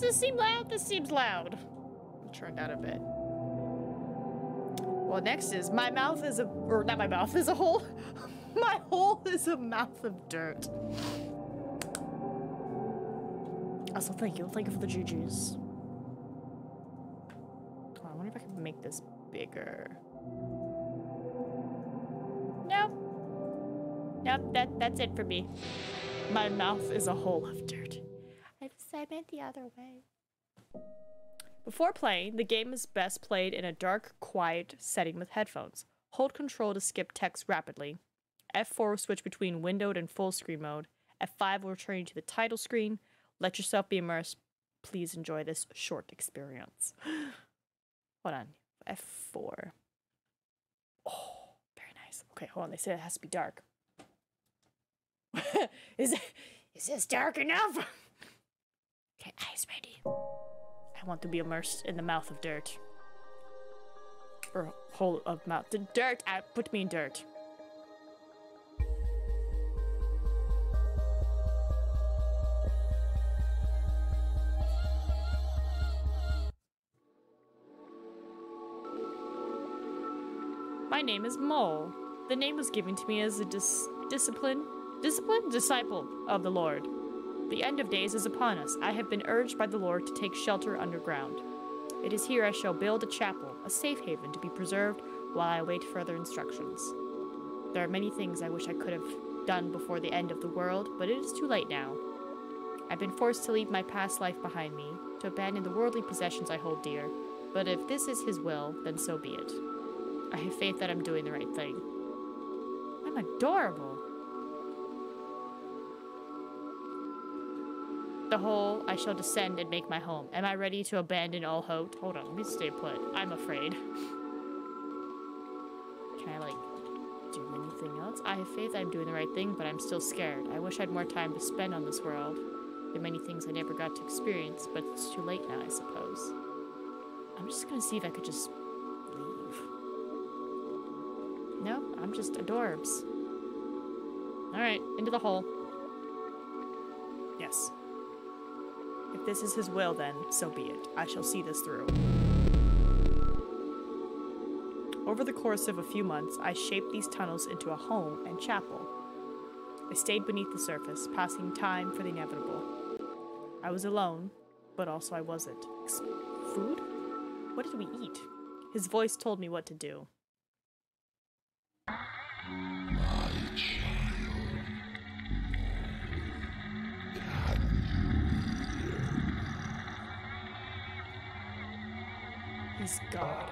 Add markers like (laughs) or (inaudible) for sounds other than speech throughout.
Does this seem loud? This seems loud. Turned out a bit. Well, next is my mouth is a, or not my mouth is a hole. (laughs) my hole is a mouth of dirt. Also, thank you. Thank you for the jujus. Oh, I wonder if I can make this bigger. Nope. Nope, that, that's it for me. My mouth is a hole of dirt. I meant the other way. Before playing, the game is best played in a dark, quiet setting with headphones. Hold control to skip text rapidly. F4 will switch between windowed and full screen mode. F5 will return you to the title screen. Let yourself be immersed. Please enjoy this short experience. (gasps) hold on. F4. Oh, very nice. Okay, hold on. They said it has to be dark. (laughs) is it is this dark enough? (laughs) okay, eyes ready. I want to be immersed in the mouth of dirt. Or hole of mouth. The dirt! Uh, put me in dirt. My name is Mole. The name was given to me as a dis discipline, discipline disciple of the Lord. The end of days is upon us. I have been urged by the Lord to take shelter underground. It is here I shall build a chapel, a safe haven to be preserved while I await further instructions. There are many things I wish I could have done before the end of the world, but it is too late now. I've been forced to leave my past life behind me, to abandon the worldly possessions I hold dear, but if this is His will, then so be it. I have faith that I'm doing the right thing. I'm adorable. The hole, I shall descend and make my home. Am I ready to abandon all hope? Hold on, let me stay put. I'm afraid. Can I, like, do anything else? I have faith I'm doing the right thing, but I'm still scared. I wish I had more time to spend on this world. There are many things I never got to experience, but it's too late now, I suppose. I'm just gonna see if I could just leave. No, I'm just adorbs. Alright, into the hole. Yes. If this is his will, then so be it. I shall see this through. Over the course of a few months, I shaped these tunnels into a home and chapel. I stayed beneath the surface, passing time for the inevitable. I was alone, but also I wasn't. Food? What did we eat? His voice told me what to do. He's God.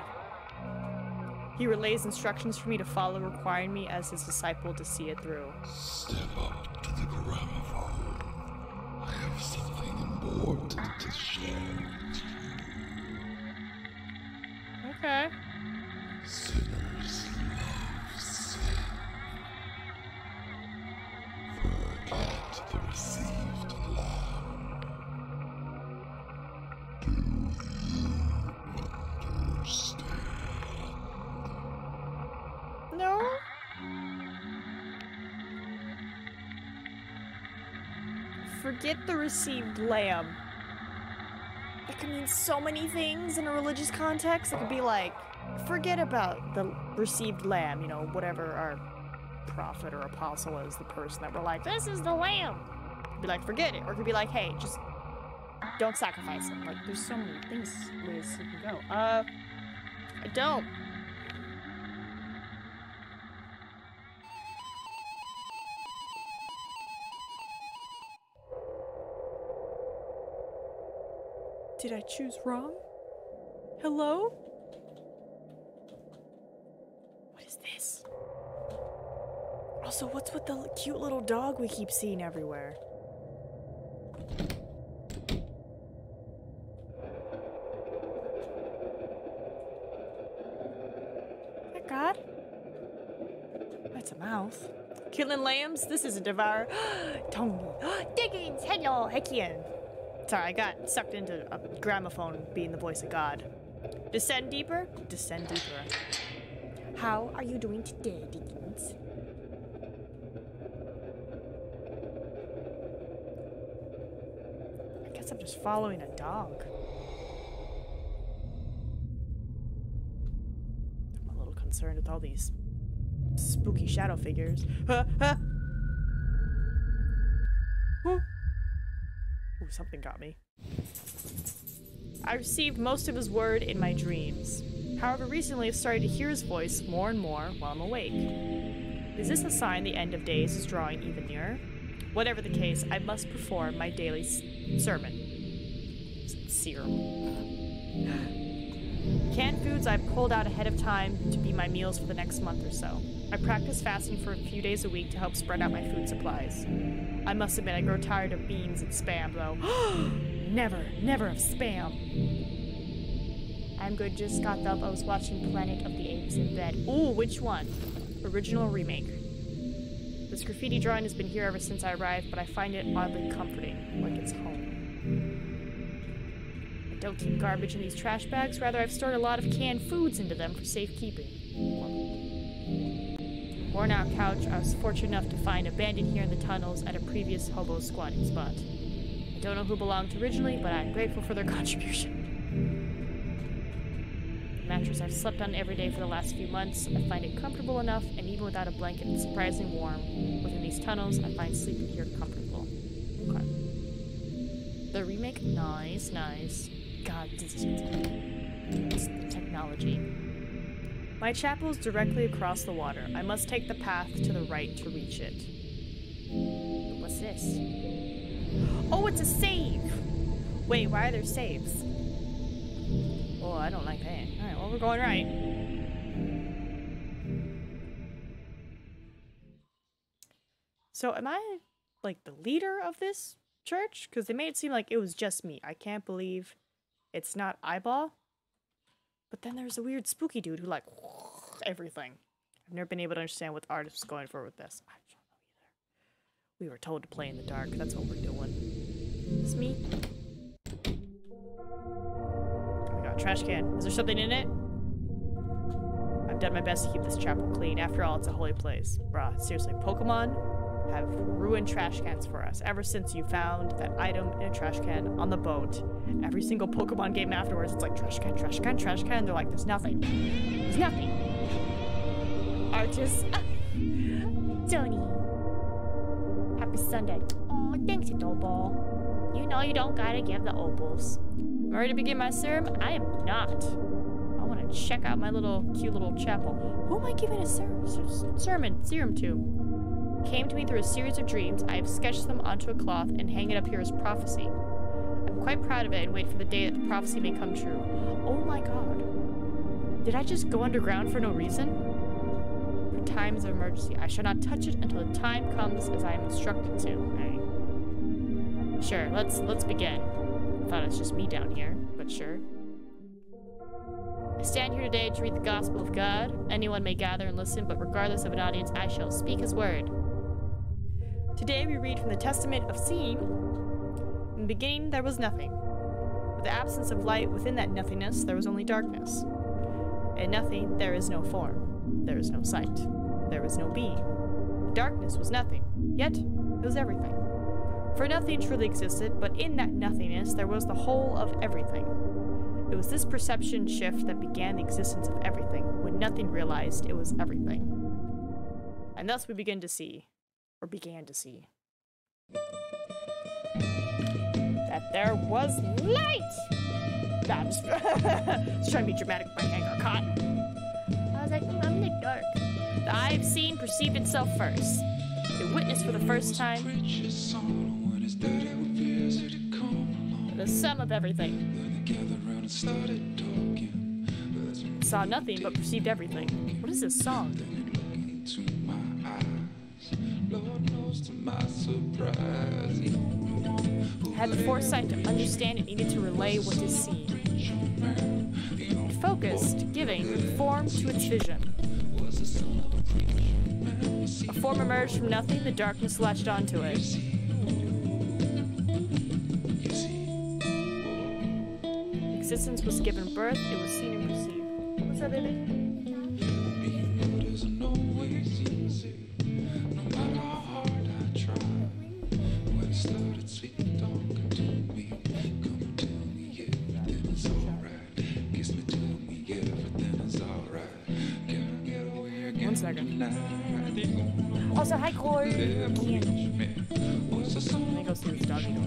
He relays instructions for me to follow, requiring me as his disciple to see it through. Step up to the gramophone. I have something important to share with you. Okay. Received lamb. It could mean so many things in a religious context. It could be like, forget about the received lamb, you know, whatever our prophet or apostle is, the person that we're like, this is the lamb. Be like, forget it. Or it could be like, hey, just don't sacrifice him. Like, there's so many things ways it can go. Uh, I don't. Did I choose wrong? Hello? What is this? Also, what's with the cute little dog we keep seeing everywhere? God? That's a mouth. Killing lambs? This is a devour. Tony. Diggins! Hello, Hekian. Sorry, I got sucked into a gramophone being the voice of God. Descend deeper? Descend deeper. How are you doing today, Dickens? I guess I'm just following a dog. I'm a little concerned with all these spooky shadow figures. Huh, huh. Ooh, something got me. I received most of his word in my dreams. However, recently I've started to hear his voice more and more while I'm awake. Is this a sign the end of days is drawing even nearer? Whatever the case, I must perform my daily sermon. Serum. Canned foods I've pulled out ahead of time to be my meals for the next month or so. I practice fasting for a few days a week to help spread out my food supplies. I must admit, I grow tired of beans and spam, though. (gasps) never, never of spam. I'm good, just got up. I was watching Planet of the Apes in bed. Ooh, which one? Original or remake? This graffiti drawing has been here ever since I arrived, but I find it oddly comforting, like it's home. I don't keep garbage in these trash bags, rather, I've stored a lot of canned foods into them for safekeeping. Worn out couch, I was fortunate enough to find abandoned here in the tunnels at a previous hobo squatting spot. I don't know who belonged originally, but I'm grateful for their (laughs) contribution. The mattress I've slept on every day for the last few months, I find it comfortable enough, and even without a blanket, it's surprisingly warm. Within these tunnels, I find sleeping here comfortable. Okay. The remake, nice, nice. God, this is technology. My chapel is directly across the water. I must take the path to the right to reach it. What's this? Oh, it's a save! Wait, why are there saves? Oh, I don't like that. Alright, well, we're going right. So, am I, like, the leader of this church? Because they made it seem like it was just me. I can't believe it's not Eyeball. But then there's a weird spooky dude who like (laughs) everything. I've never been able to understand what the artist was going for with this. I don't know either. We were told to play in the dark. That's what we're doing. It's me. Oh my god, trash can. Is there something in it? I've done my best to keep this chapel clean. After all, it's a holy place. Bruh, seriously, Pokemon have ruined trash cans for us ever since you found that item in a trash can on the boat. Every single Pokemon game afterwards, it's like trash can, trash can, trash can. They're like, there's nothing. There's nothing. Artist. (laughs) Tony. Happy Sunday. Oh, thanks, Adobo. You know you don't gotta give the opals. I'm ready to begin my serum? I am not. I want to check out my little cute little chapel. Who am I giving a ser ser sermon serum to? Came to me through a series of dreams. I have sketched them onto a cloth and hang it up here as prophecy. I'm quite proud of it and wait for the day that the prophecy may come true. Oh my god. Did I just go underground for no reason? For times of emergency, I shall not touch it until the time comes as I am instructed to. Sure, let's let's begin. I thought it was just me down here, but sure. I stand here today to read the gospel of God. Anyone may gather and listen, but regardless of an audience, I shall speak his word. Today we read from the Testament of Seeing. In the beginning there was nothing. With the absence of light within that nothingness, there was only darkness. In nothing, there is no form. There is no sight. There is no being. darkness was nothing, yet it was everything. For nothing truly existed, but in that nothingness there was the whole of everything. It was this perception shift that began the existence of everything, when nothing realized it was everything. And thus we begin to see or began to see. That there was light! I was, (laughs) just trying to be dramatic with my hanger cotton. I was like, mm, I'm in the dark. The eye of seeing perceived itself first. It witnessed for the first time the sum of everything. Saw nothing but perceived everything. What is this song? Had the foresight to understand it needed to relay what is seen. It focused, giving form to its vision. A form emerged from nothing, the darkness latched onto it. Existence was given birth, it was seen and perceived. What's that, baby? Second. Also, hi, Cord. Let me go see this doggy door.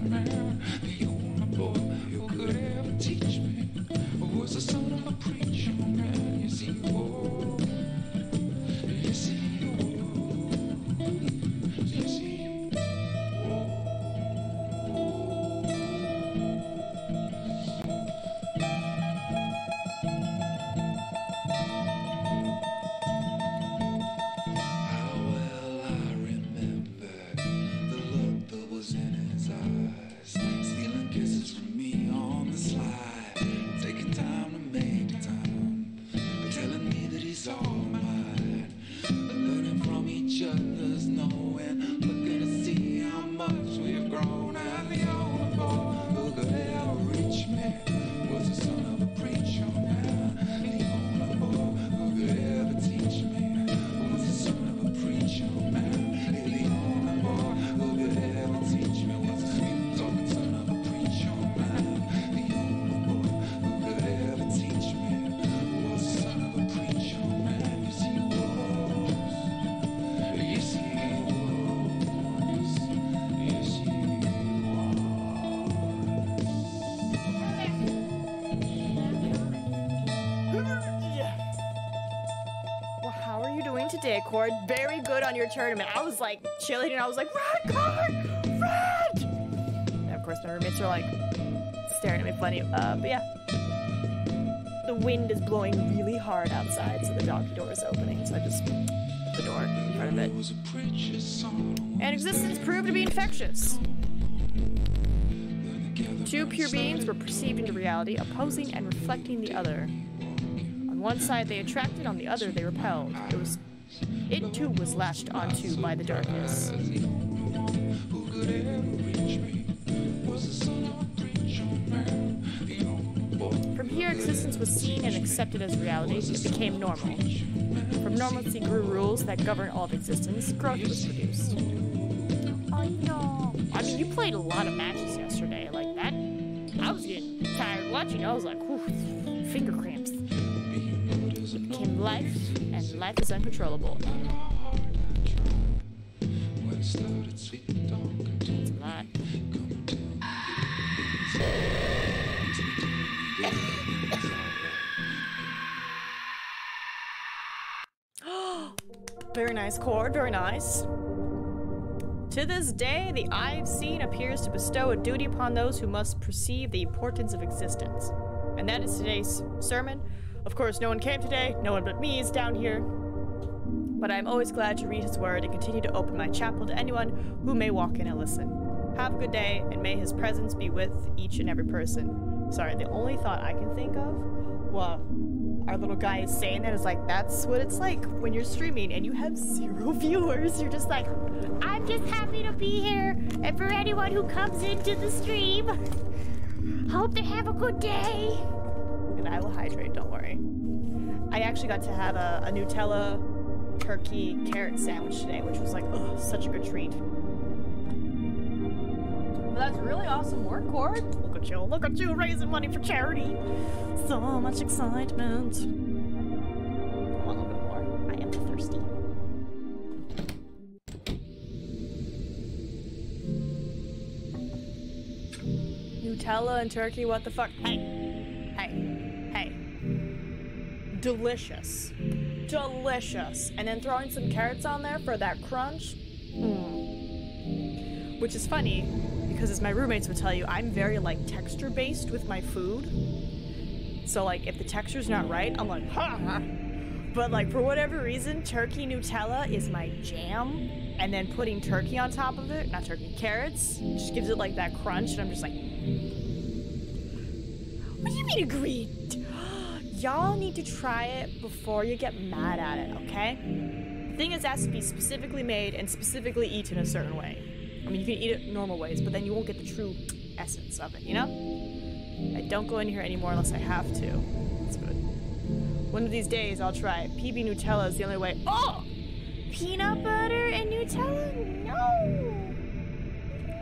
You doing? Very good on your tournament. I was like chilling and I was like, Red Cord! Red! And of course, my roommates are like staring at me funny. Uh, but yeah. The wind is blowing really hard outside, so the doggy door is opening. So I just the door in front of it. And existence proved to be infectious. Two pure beings were perceived into reality, opposing and reflecting the other. On one side they attracted, on the other they repelled. It too was lashed onto by the darkness. Who could ever reach me was the son of a preacher man. The only boy From here existence was seen and accepted as reality. It became normal. From normalcy grew rules that govern all of existence. Growth was produced. Oh no. I mean you played a lot of matches yesterday, like that. I was getting tired watching. I was like, whew, finger cramps. Life, and life is uncontrollable. (gasps) Very nice chord, very nice. To this day, the eye of seeing appears to bestow a duty upon those who must perceive the importance of existence. And that is today's sermon. Of course, no one came today, no one but me is down here. But I am always glad to read his word and continue to open my chapel to anyone who may walk in and listen. Have a good day, and may his presence be with each and every person. Sorry, the only thought I can think of, well, our little guy is saying that is like, that's what it's like when you're streaming and you have zero (laughs) viewers. You're just like, I'm just happy to be here, and for anyone who comes into the stream, hope they have a good day. I will hydrate, don't worry. I actually got to have a, a Nutella turkey carrot sandwich today, which was like, oh, such a good treat. That's really awesome work, Cord. Look at you, look at you raising money for charity. So much excitement. I want a little bit more. I am thirsty. Nutella and turkey, what the fuck? Hey, Delicious. Delicious. And then throwing some carrots on there for that crunch. Mm. Which is funny because, as my roommates would tell you, I'm very like texture based with my food. So, like, if the texture's not right, I'm like, ha. But, like, for whatever reason, turkey Nutella is my jam. And then putting turkey on top of it, not turkey, carrots, just gives it like that crunch. And I'm just like, what do you mean agreed? Y'all need to try it before you get mad at it, okay? The thing is, it has to be specifically made and specifically eaten a certain way. I mean, you can eat it normal ways, but then you won't get the true essence of it, you know? I don't go in here anymore unless I have to. That's good. One of these days, I'll try it. PB Nutella is the only way. Oh! Peanut butter and Nutella? No!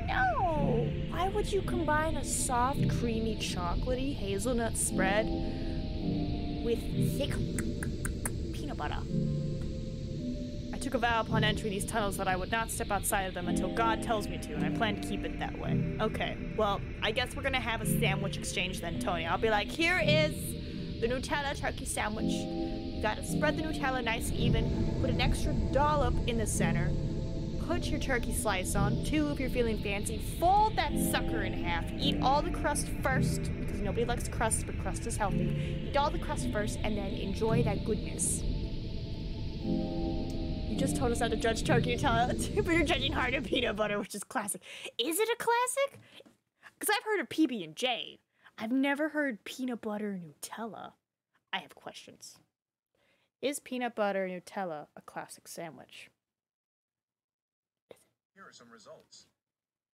No! Why would you combine a soft, creamy, chocolatey hazelnut spread with thick peanut butter? I took a vow upon entering these tunnels that I would not step outside of them until God tells me to, and I plan to keep it that way. Okay, well, I guess we're gonna have a sandwich exchange then, Tony. I'll be like, here is the Nutella turkey sandwich. You gotta spread the Nutella nice and even, put an extra dollop in the center, put your turkey slice on, two if you're feeling fancy, fold that sucker in half, eat all the crust first, because nobody likes crust, but crust is healthy. Eat all the crust first, and then enjoy that goodness. You just told us how to judge turkey (laughs) but you're judging hard at peanut butter, which is classic. Is it a classic? Because I've heard of PB and J. I've never heard peanut butter Nutella. I have questions. Is peanut butter Nutella a classic sandwich? Some results.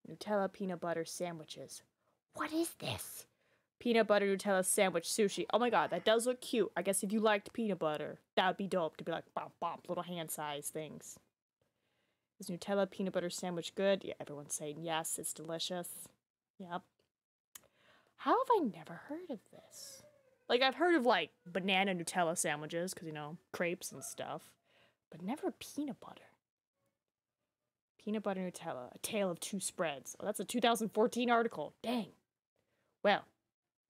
Nutella peanut butter sandwiches. What is this? Peanut butter Nutella sandwich sushi. Oh my god, that does look cute. I guess if you liked peanut butter, that would be dope to be like bump bump little hand size things. Is Nutella peanut butter sandwich good? Yeah, everyone's saying yes, it's delicious. Yep. How have I never heard of this? Like I've heard of like banana Nutella sandwiches because you know crepes and stuff, but never peanut butter. Peanut butter Nutella, a tale of two spreads. Oh, that's a 2014 article. Dang. Well,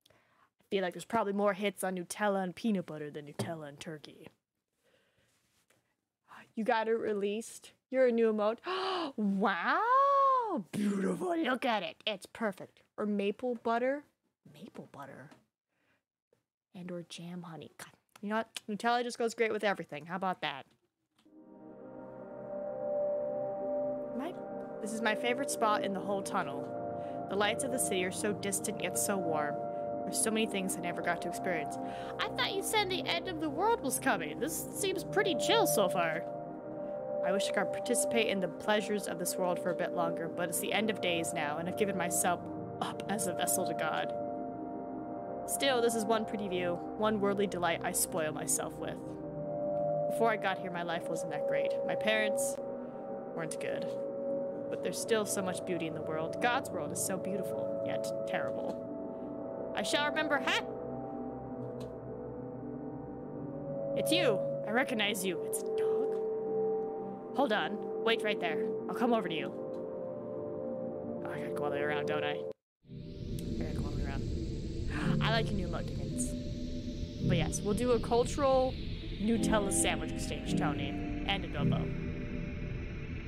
I feel like there's probably more hits on Nutella and peanut butter than Nutella and turkey. You got it released. You're a new emote. (gasps) wow! Beautiful. Look at it. It's perfect. Or maple butter. Maple butter. And or jam honey. God, you know what? Nutella just goes great with everything. How about that? My, this is my favorite spot in the whole tunnel. The lights of the city are so distant yet so warm. There's so many things I never got to experience. I thought you said the end of the world was coming. This seems pretty chill so far. I wish I could participate in the pleasures of this world for a bit longer, but it's the end of days now, and I've given myself up as a vessel to God. Still, this is one pretty view, one worldly delight I spoil myself with. Before I got here, my life wasn't that great. My parents weren't good. But there's still so much beauty in the world. God's world is so beautiful, yet terrible. I shall remember, ha! It's you! I recognize you. It's a dog? Hold on. Wait right there. I'll come over to you. Oh, I gotta go all the way around, don't I? I gotta go all the way around. I like your new look, emoticons. But yes, we'll do a cultural Nutella sandwich exchange, Tony. And adobo.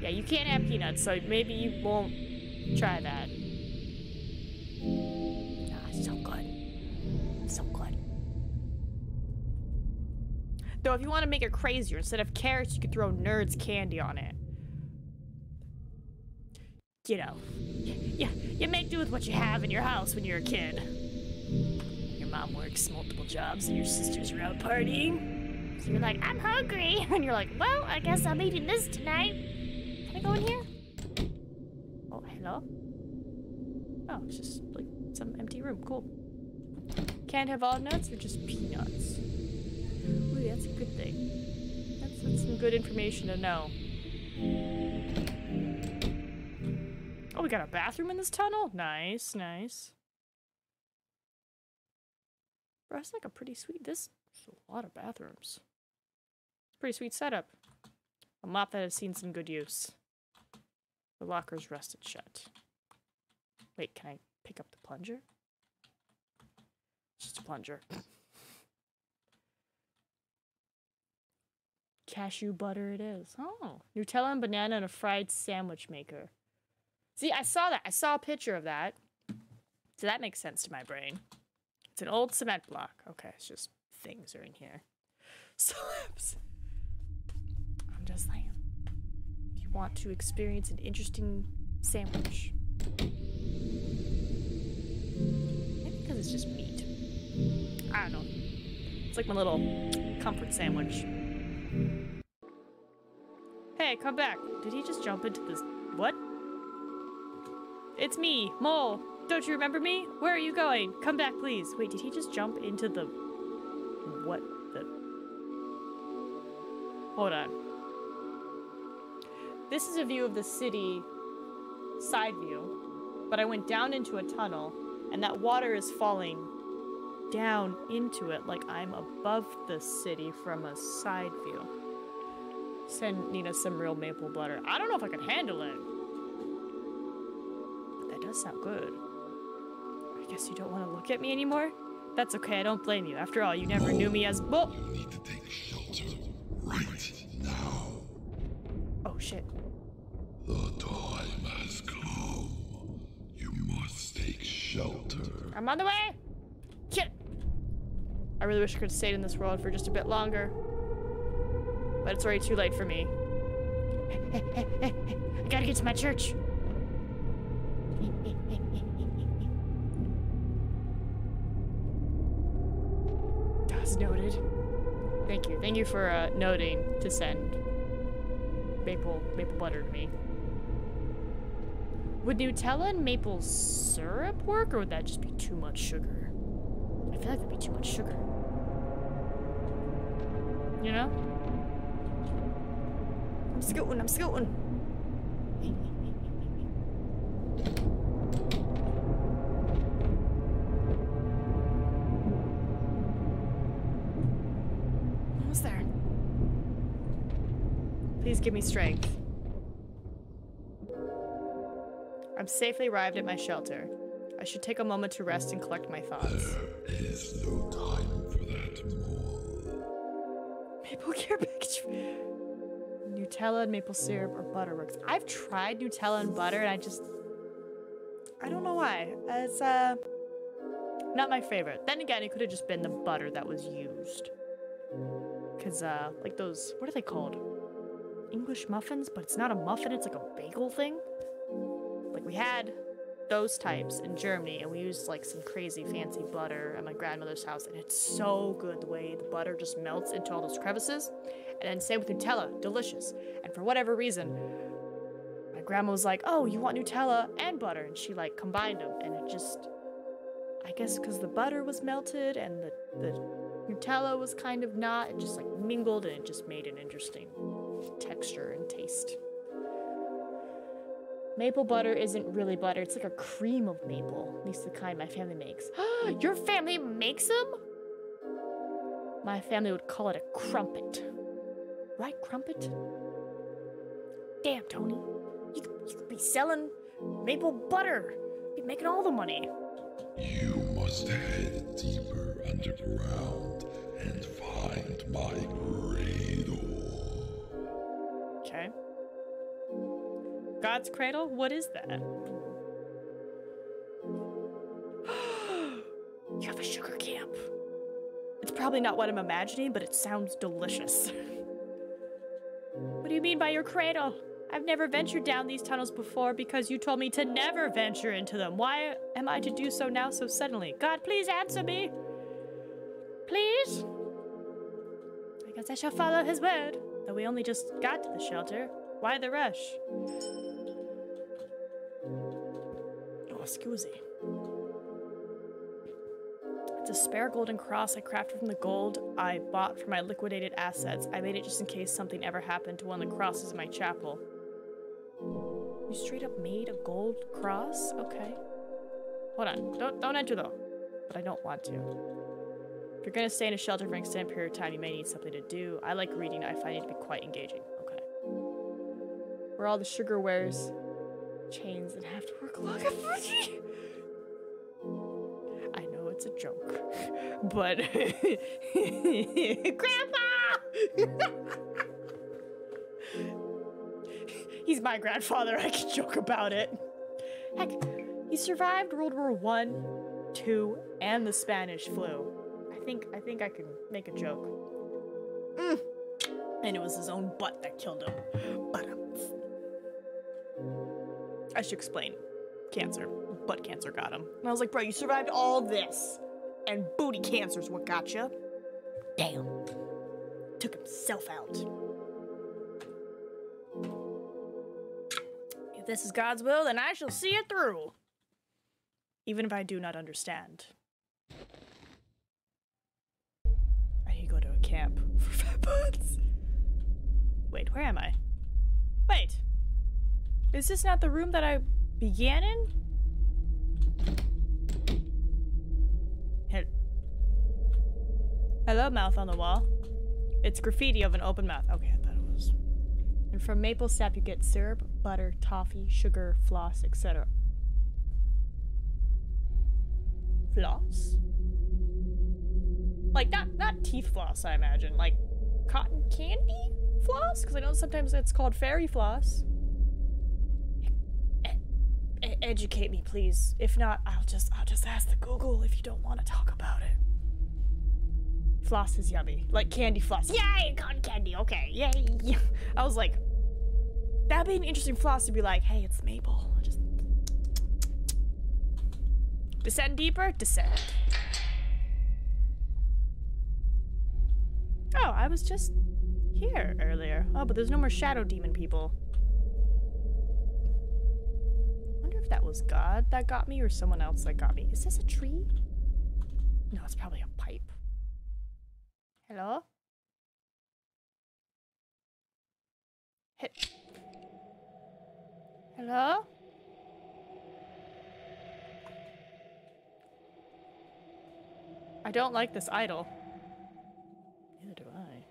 Yeah, you can't have peanuts, so maybe you won't try that. Ah, so good. So good. Though if you want to make it crazier, instead of carrots, you could throw nerds candy on it. You know. Yeah, you make do with what you have in your house when you're a kid. Your mom works multiple jobs and your sisters are out partying. So you're like, I'm hungry. (laughs) And you're like, well, I guess I'm eating this tonight. Go in here? Oh, hello? Oh, it's just like some empty room. Cool. Can't have all nuts or just peanuts? Ooh, that's a good thing. That's, that's some good information to know. Oh, we got a bathroom in this tunnel? Nice, nice. Bro, that's like a pretty sweet. This is a lot of bathrooms. It's Pretty sweet setup. A mop that has seen some good use. The locker's rusted shut. Wait, can I pick up the plunger? It's just a plunger. Cashew butter it is. Oh, Nutella and banana and a fried sandwich maker. See, I saw that. I saw a picture of that. So that makes sense to my brain. It's an old cement block. Okay, it's just things are in here. (laughs) Slabs. I'm just saying. You want to experience an interesting sandwich. Maybe because it's just meat. I don't know. It's like my little comfort sandwich. Hey, come back. Did he just jump into this? What? It's me, Mole. Don't you remember me? Where are you going? Come back, please. Wait, did he just jump into the... What the... Hold on. This is a view of the city side view, but I went down into a tunnel, and that water is falling down into it like I'm above the city from a side view. Send Nina some real maple butter. I don't know if I can handle it. But that does sound good. I guess you don't want to look at me anymore? That's okay, I don't blame you. After all, you never knew me as Bull. You need to take shelter right now. Oh shit. The time has come. You must take shelter. I'm on the way! Shit! I really wish I could have stayed in this world for just a bit longer. But it's already too late for me. (laughs) I gotta get to my church. (laughs) That's noted. Thank you. Thank you for uh, noting to send maple maple butter to me. Would Nutella and maple syrup work, or would that just be too much sugar? I feel like that'd be too much sugar. You know? I'm scooting, I'm scooting. Give me strength. I'm safely arrived at my shelter. I should take a moment to rest and collect my thoughts. There is no time for that, Mole. Maple cabbage. Nutella and maple syrup or butterworks. I've tried Nutella and butter and I just I don't know why. It's uh not my favorite. Then again, it could have just been the butter that was used. Cause uh like those what are they called? English muffins, but it's not a muffin, it's like a bagel thing. Like we had those types in Germany and we used like some crazy fancy butter at my grandmother's house and it's so good the way the butter just melts into all those crevices. And then same with Nutella, delicious. And for whatever reason, my grandma was like, "Oh, you want Nutella and butter?" And she like combined them and it just I guess cuz the butter was melted and the the Nutella was kind of not, it just like mingled and it just made an interesting texture and taste. Maple butter isn't really butter. It's like a cream of maple. At least the kind my family makes. (gasps) Your family makes them? My family would call it a crumpet. Right, crumpet? Damn, Tony. You could, you could be selling maple butter. Be making all the money. You must head deeper underground and find my cradle. God's cradle? What is that? (gasps) you have a sugar camp. It's probably not what I'm imagining, but it sounds delicious. (laughs) what do you mean by your cradle? I've never ventured down these tunnels before because you told me to never venture into them. Why am I to do so now so suddenly? God, please answer me. Please? I guess I shall follow his word. Though we only just got to the shelter. Why the rush? Oh, scusi. It's a spare golden cross I crafted from the gold I bought for my liquidated assets. I made it just in case something ever happened to one of the crosses in my chapel. You straight up made a gold cross? Okay. Hold on. Don't don't enter though. But I don't want to. If you're gonna stay in a shelter for an extended period of time, you may need something to do. I like reading. I find it to be quite engaging. Where all the sugar wears chains and have to work long I know it's a joke, but (laughs) Grandpa. He's my grandfather. I can joke about it. Heck, he survived World War One, Two, and the Spanish flu. I think I think I can make a joke. Mm. And it was his own butt that killed him. But um, I should explain. Cancer. Butt cancer got him. And I was like, bro, you survived all this. And booty cancer's what got you. Damn. Took himself out. If this is God's will, then I shall see it through. Even if I do not understand. I need to go to a camp (laughs) for fat butts. Wait, where am I? Wait. Is this not the room that I began in? Hel- Hello, mouth on the wall. It's graffiti of an open mouth. Okay, I thought it was And from maple sap, you get syrup, butter, toffee, sugar, floss, etc. Floss? Like not not teeth floss, I imagine. Like cotton candy floss, because I know sometimes it's called fairy floss. Educate me, please. If not, I'll just I'll just ask the Google if you don't want to talk about it. Floss is yummy, like candy floss. Yay, cotton candy. Okay, yay. (laughs) I was like, that'd be an interesting floss to be like, hey, it's maple. Just descend deeper, descend. Oh, I was just here earlier. Oh, but there's no more shadow demon people. wonder if that was God that got me or someone else that got me. Is this a tree? No, it's probably a pipe. Hello? Hit. Hello? I don't like this idol. Neither do I.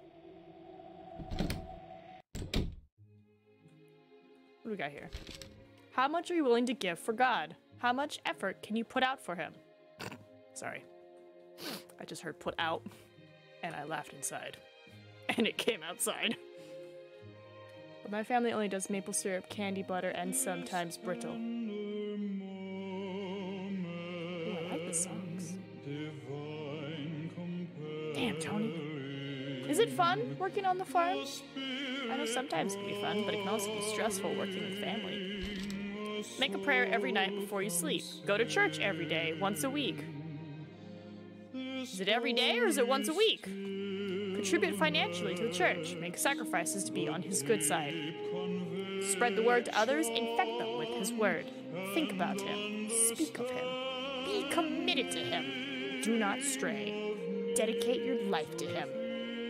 What do we got here? How much are you willing to give for God? How much effort can you put out for him? Sorry. I just heard put out and I laughed inside. (laughs) And it came outside. But my family only does maple syrup, candy butter, and sometimes brittle. I like the songs. Damn, Tony. Is it fun working on the farm? I know sometimes it can be fun, but it can also be stressful working with family. Make a prayer every night before you sleep. Go to church every day, once a week. Is it every day or is it once a week? Contribute financially to the church. Make sacrifices to be on his good side. Spread the word to others. Infect them with his word. Think about him. Speak of him. Be committed to him. Do not stray. Dedicate your life to him.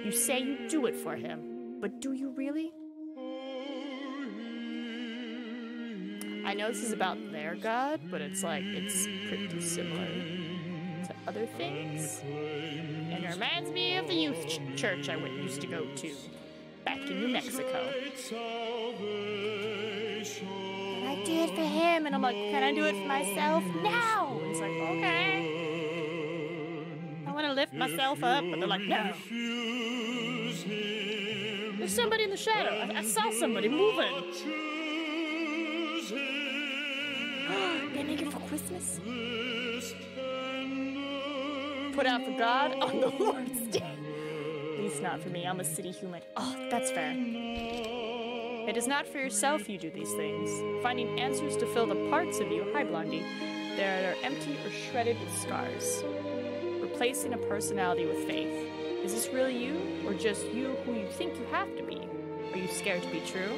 You say you do it for him, but do you really? Know this is about their God, but it's like it's pretty similar to other things. And it reminds me of the youth ch- church I used to go to back in New Mexico. Can I do it for him? And I'm like, can I do it for myself? now? And it's like, okay. I want to lift myself up, but they're like, no. There's somebody in the shadow. I, I saw somebody moving. They make it for Christmas? Put out for God on the Lord's day. At least not for me. I'm a city human. Oh, that's fair. It is not for yourself you do these things. Finding answers to fill the parts of you, hi Blondie, that are empty or shredded with scars. Replacing a personality with faith. Is this really you, or just you who you think you have to be? Are you scared to be true?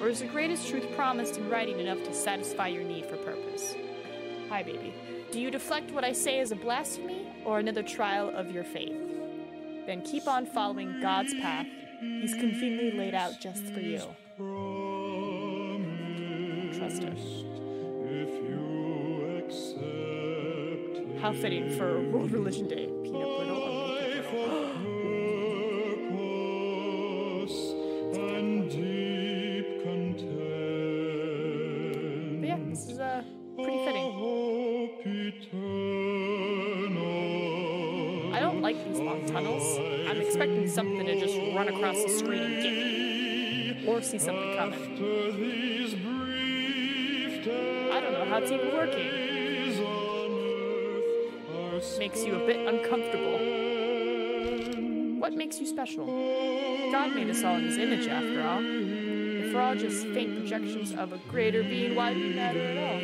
Or is the greatest truth promised in writing enough to satisfy your need for purpose? Hi, baby. Do you deflect what I say as a blasphemy or another trial of your faith? Then keep on following God's path. He's conveniently laid out just for you. Trust her. How fitting for World Religion Day. Peanut brittle (laughs) see something coming. I don't know how it's even working. Makes you a bit uncomfortable. What makes you special? God made us all in his image, after all. If we're all just faint projections of a greater being, why do we matter at all?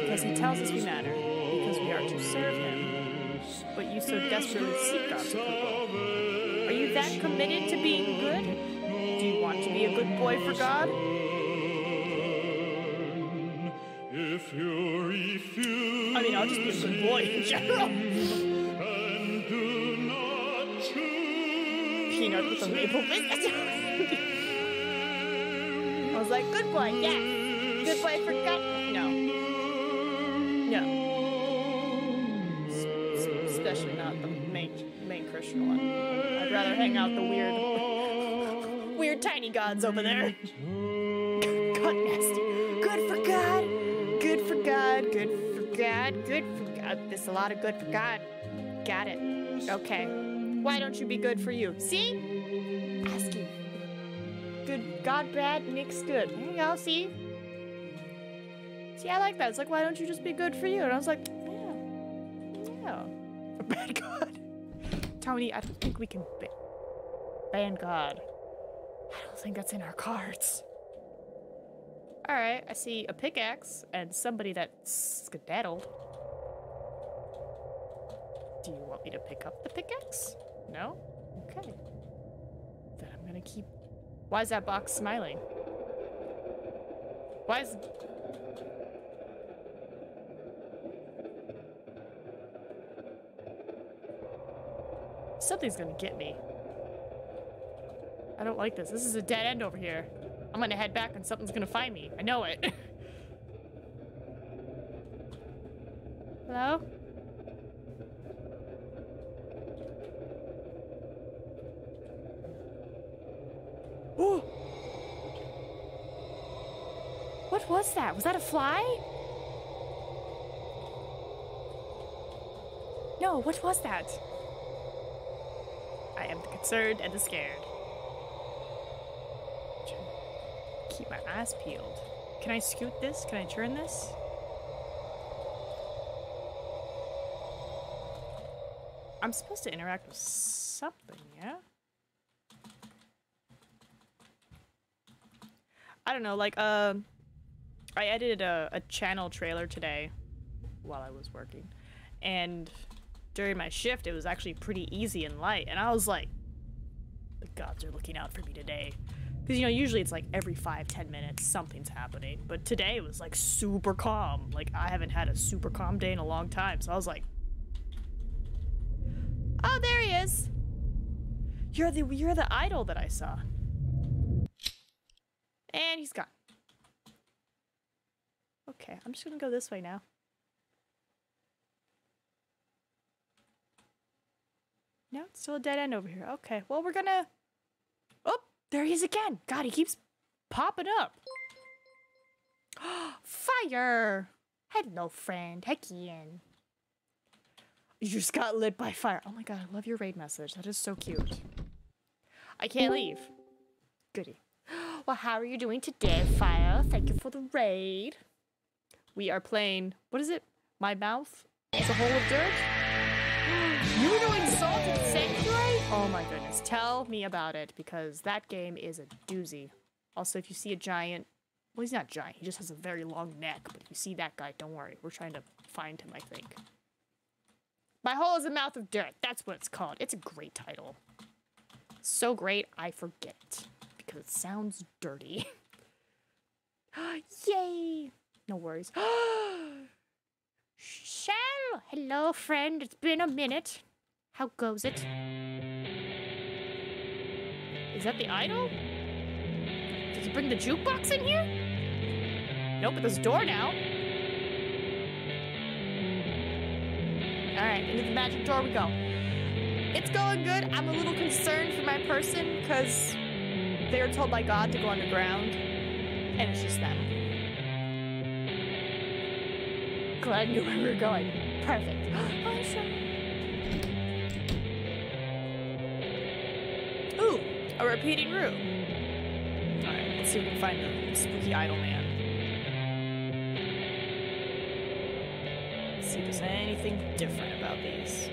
Because he tells us we matter, because we are to serve him. But you so desperately seek God's people. Are you that committed to being good? Want to be a good boy for God? If you refuse I mean, I'll just be a good boy in general. and do not choose Peanut with a maple biscuit. (laughs) I was like, good boy, yes. Good boy for God. No. No. S- Especially not the main, main Christian one. I'd rather hang out the weird. Tiny gods over there. (laughs) God nasty. Good for God. Good for God. Good for God. Good for God. There's a lot of good for God. Got it. Okay. Why don't you be good for you? See? Asking. Good. God bad, Nick's good. There you go. See? See, I like that. It's like, why don't you just be good for you? And I was like, yeah. Yeah. (laughs) Bad God. Tony, I don't think we can ba- ban God. I don't think that's in our cards. Alright, I see a pickaxe and somebody that's skedaddled. Do you want me to pick up the pickaxe? No? Okay. Then I'm gonna keep. Why is that box smiling? Why is. Something's gonna get me. I don't like this. This is a dead end over here. I'm gonna head back and something's gonna find me. I know it. (laughs) Hello? Ooh. What was that? Was that a fly? No, what was that? I am concerned and scared. Eyes peeled. Can I scoot this? Can I turn this? I'm supposed to interact with something, yeah? I don't know, like, um, I edited a, a channel trailer today while I was working. And during my shift, it was actually pretty easy and light. And I was like, the gods are looking out for me today. Because, you know, usually it's like every five, ten minutes, something's happening. But today was like super calm. Like, I haven't had a super calm day in a long time. So I was like, oh, there he is. You're the, you're the idol that I saw. And he's gone. Okay, I'm just gonna go this way now. No, it's still a dead end over here. Okay, well, we're gonna. There he is again. God, he keeps popping up. (gasps) fire! Hello, friend. Heck in. You just got lit by fire. Oh my god, I love your raid message. That is so cute. I can't leave. Goody. (gasps) Well, how are you doing today, Fire? Thank you for the raid. We are playing. What is it? My mouth It's a hole of dirt. (gasps) You were doing Salted? Tell me about it because that game is a doozy. Also, if you see a giant, well, he's not giant. He just has a very long neck. But if you see that guy, don't worry. We're trying to find him, I think. My hole is a mouth of dirt. That's what it's called. It's a great title. So great, I forget because it sounds dirty. (gasps) Yay! No worries. (gasps) Shell! Hello, friend. It's been a minute. How goes it? Is that the idol? Did you bring the jukebox in here? Nope, but there's a door now. Alright, into the magic door we go. It's going good. I'm a little concerned for my person because they were told by God to go underground, and it's just them. Glad I knew where we were going. Perfect. (gasps) awesome. A repeating room. Alright, let's see if we can find the spooky idol man. Let's see if there's anything different about these.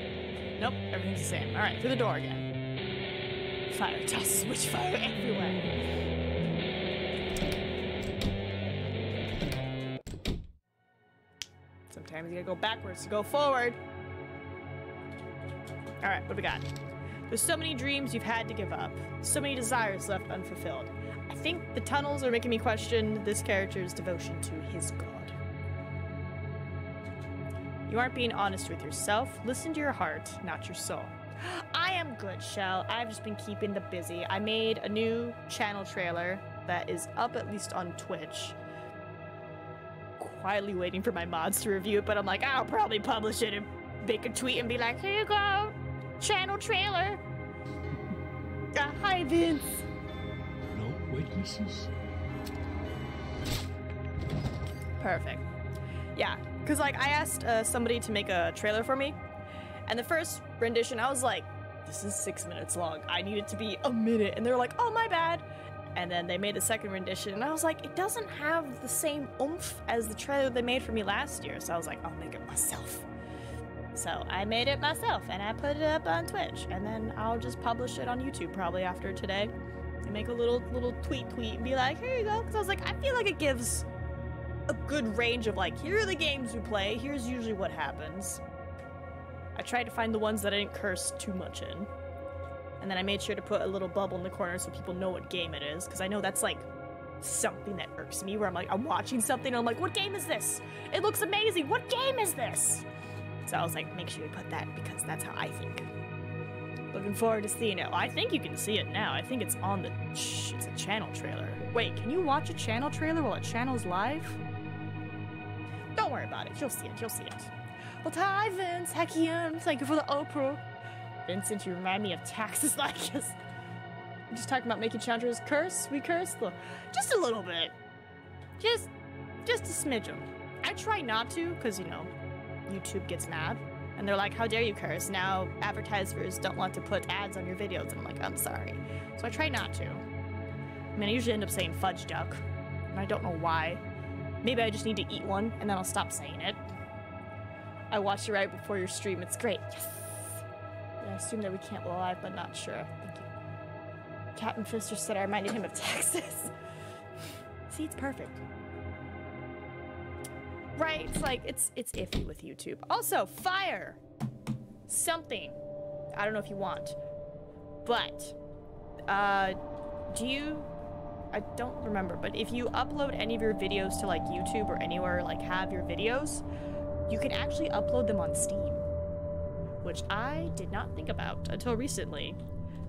Nope, everything's the same. Alright, through the door again. Fire tosses witch fire everywhere. Sometimes you gotta go backwards to go forward. Alright, what do we got? There's so many dreams you've had to give up, so many desires left unfulfilled. I think the tunnels are making me question this character's devotion to his god. You aren't being honest with yourself. Listen to your heart, not your soul. I am good, Shell. I've just been keeping the busy. I made a new channel trailer that is up at least on Twitch. Quietly waiting for my mods to review it, but I'm like, I'll probably publish it and make a tweet and be like, here you go, channel trailer. Uh, hi, Vince. No witnesses? Perfect. Yeah, because like I asked uh, somebody to make a trailer for me, and the first rendition I was like, "This is six minutes long. I need it to be a minute," and they're like, "Oh my bad." And then they made the second rendition, and I was like, "It doesn't have the same oomph as the trailer they made for me last year." So I was like, "I'll make it myself." So I made it myself, and I put it up on Twitch, and then I'll just publish it on YouTube probably after today, and make a little little tweet tweet and be like, "Here you go," because I was like, I feel like it gives a good range of like, here are the games we play, here's usually what happens. I tried to find the ones that I didn't curse too much in. And then I made sure to put a little bubble in the corner so people know what game it is, because I know that's like something that irks me where I'm like, I'm watching something and I'm like, what game is this? It looks amazing. What game is this? So I was like, make sure you put that because that's how I think. Looking forward to seeing it. I think you can see it now. I think it's on the. It's a channel trailer. Wait, can you watch a channel trailer while a channel's live? Don't worry about it. You'll see it. You'll see it. Well, hi, Vince. Heck yeah. Thank you for the Oprah. Vincent, you remind me of taxes (laughs) like us. I'm just talking about making challengers curse. We curse. Look, just a little bit. Just, just a smidgen. I try not to, because, you know, YouTube gets mad. And they're like, how dare you curse? Now advertisers don't want to put ads on your videos. And I'm like, I'm sorry. So I try not to. I mean, I usually end up saying fudge duck. And I don't know why. Maybe I just need to eat one and then I'll stop saying it. I watched it right before your stream. It's great. Yes. I assume that we can't live, but not sure. Thank you. Captain Fister said I reminded him of (laughs) Texas. See, it's perfect. Right? It's like it's it's iffy with YouTube. Also, fire. Something. I don't know if you want. But uh do you I don't remember, but if you upload any of your videos to like YouTube or anywhere like have your videos, you can actually upload them on Steam. Which I did not think about until recently.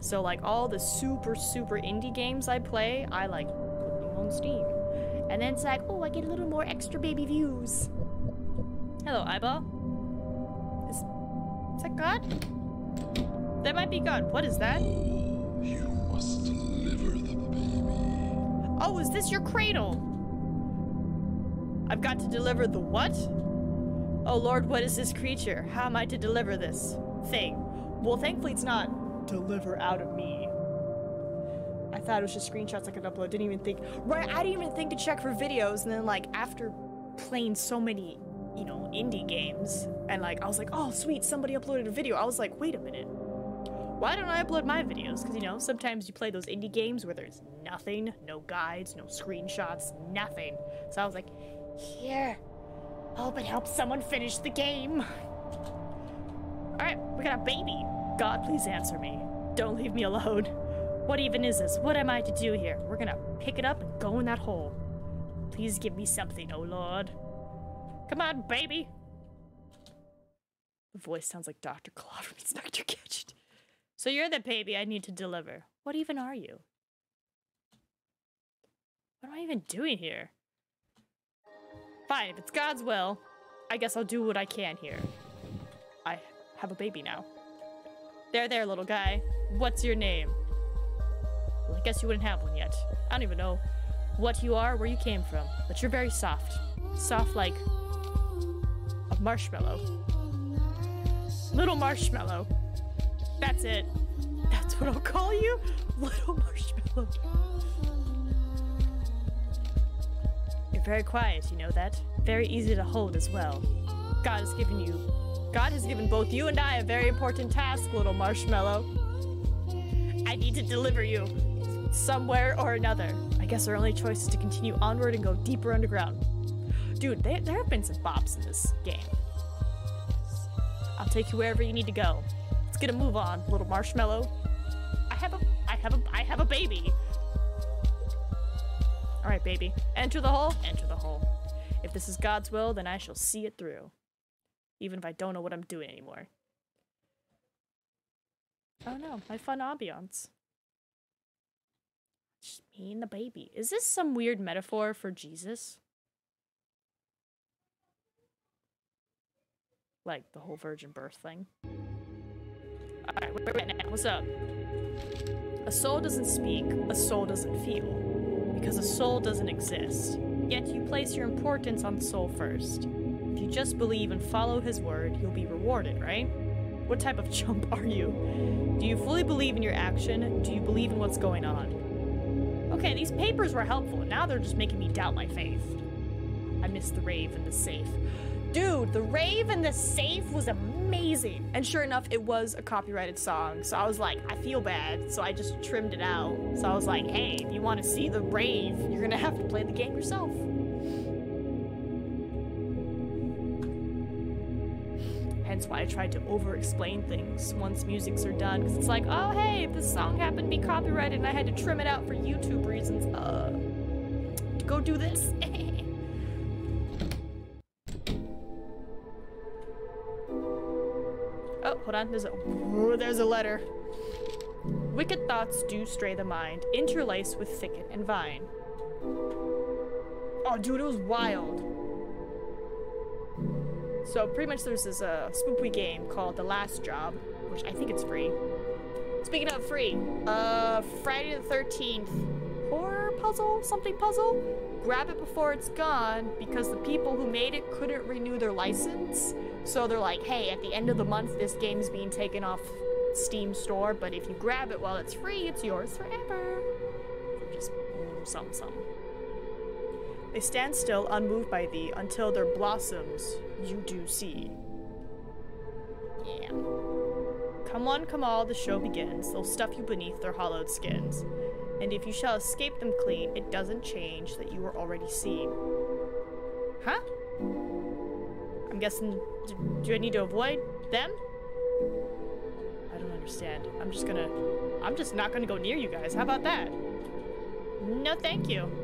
So like all the super super indie games I play, I like put them on Steam. And then it's like, oh, I get a little more extra baby views. Hello, eyeball. Is, is that God? That might be God. What is that? Oh, You must deliver the baby. Oh, is this your cradle? I've got to deliver the what? Oh lord, what is this creature? How am I to deliver this thing? Well, thankfully it's not deliver out of me. I thought it was just screenshots I could upload. Didn't even think. Right, I didn't even think to check for videos. And then, like, after playing so many, you know, indie games, and like, I was like, oh, sweet, somebody uploaded a video. I was like, wait a minute. Why don't I upload my videos? Because, you know, sometimes you play those indie games where there's nothing, no guides, no screenshots, nothing. So I was like, here, hope it helps someone finish the game. All right, we got a baby. God, please answer me. Don't leave me alone. What even is this? What am I to do here? We're gonna pick it up and go in that hole. Please give me something, oh lord. Come on, baby. The voice sounds like Dr. Claw from Inspector Gadget. So you're the baby I need to deliver. What even are you? What am I even doing here? Fine, if it's God's will, I guess I'll do what I can here. I have a baby now. There, there, little guy. What's your name? Guess you wouldn't have one yet. I don't even know what you are, where you came from, but you're very soft. Soft like a marshmallow. Little marshmallow. That's it. That's what I'll call you? (laughs) Little marshmallow. You're very quiet, you know that? Very easy to hold as well. God has given you. God has given both you and I a very important task, little marshmallow. I need to deliver you somewhere or another. I guess our only choice is to continue onward and go deeper underground. Dude, there, there have been some bops in this game. I'll take you wherever you need to go. Let's get a move on, little marshmallow. I have a, I have a, I have a baby. All right, baby. Enter the hole. Enter the hole. If this is God's will, then I shall see it through, even if I don't know what I'm doing anymore. Oh no, my fun ambiance. Me and the baby. Is this some weird metaphor for Jesus? Like the whole virgin birth thing. Alright, where we at now? What's up? A soul doesn't speak, a soul doesn't feel. because a soul doesn't exist. Yet you place your importance on soul first. If you just believe and follow his word, you'll be rewarded, right? What type of (laughs) chump are you? Do you fully believe in your action? Do you believe in what's going on? Okay, these papers were helpful, now they're just making me doubt my faith. I miss the rave and the safe. Dude, the rave and the safe was amazing. And sure enough, it was a copyrighted song. So I was like, I feel bad. So I just trimmed it out. So I was like, hey, if you want to see the rave, you're going to have to play the game yourself. Hence why I tried to over explain things once musics are done. Because it's like, oh, hey, if this song happened to be copyrighted and I had to trim it out for YouTube reasons, uh, go do this. (laughs) Oh, hold on. There's a oh, there's a letter. Wicked thoughts do stray the mind, interlace with thicket and vine. Oh, dude, it was wild. So pretty much there's this uh, spoopy game called The Last Job, which I think it's free. Speaking of free, uh, Friday the 13th horror puzzle, something puzzle. Grab it before it's gone because the people who made it couldn't renew their license. So they're like, hey, at the end of the month, this game's being taken off Steam store, but if you grab it while it's free, it's yours forever. Just mm, some some. They stand still, unmoved by thee, until their blossoms you do see. Yeah. Come one, come all, the show begins. They'll stuff you beneath their hollowed skins. And if you shall escape them clean, it doesn't change that you were already seen. Huh? I'm guessing. Do, do I need to avoid them? I don't understand. I'm just gonna. I'm just not gonna go near you guys. How about that? No, thank you.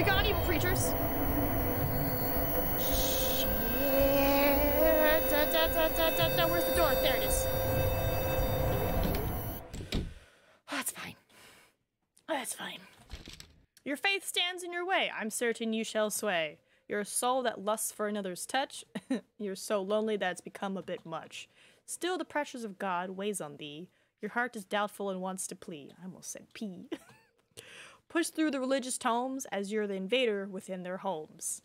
gone, evil creatures! Shit. Da, da, da, da, da, da. Where's the door? There it is. Oh, that's fine. Oh, that's fine. Your faith stands in your way. I'm certain you shall sway. You're a soul that lusts for another's touch. (laughs) You're so lonely that it's become a bit much. Still, the pressures of God weighs on thee. Your heart is doubtful and wants to plea. I almost said pee. (laughs) Push through the religious tomes as you're the invader within their homes.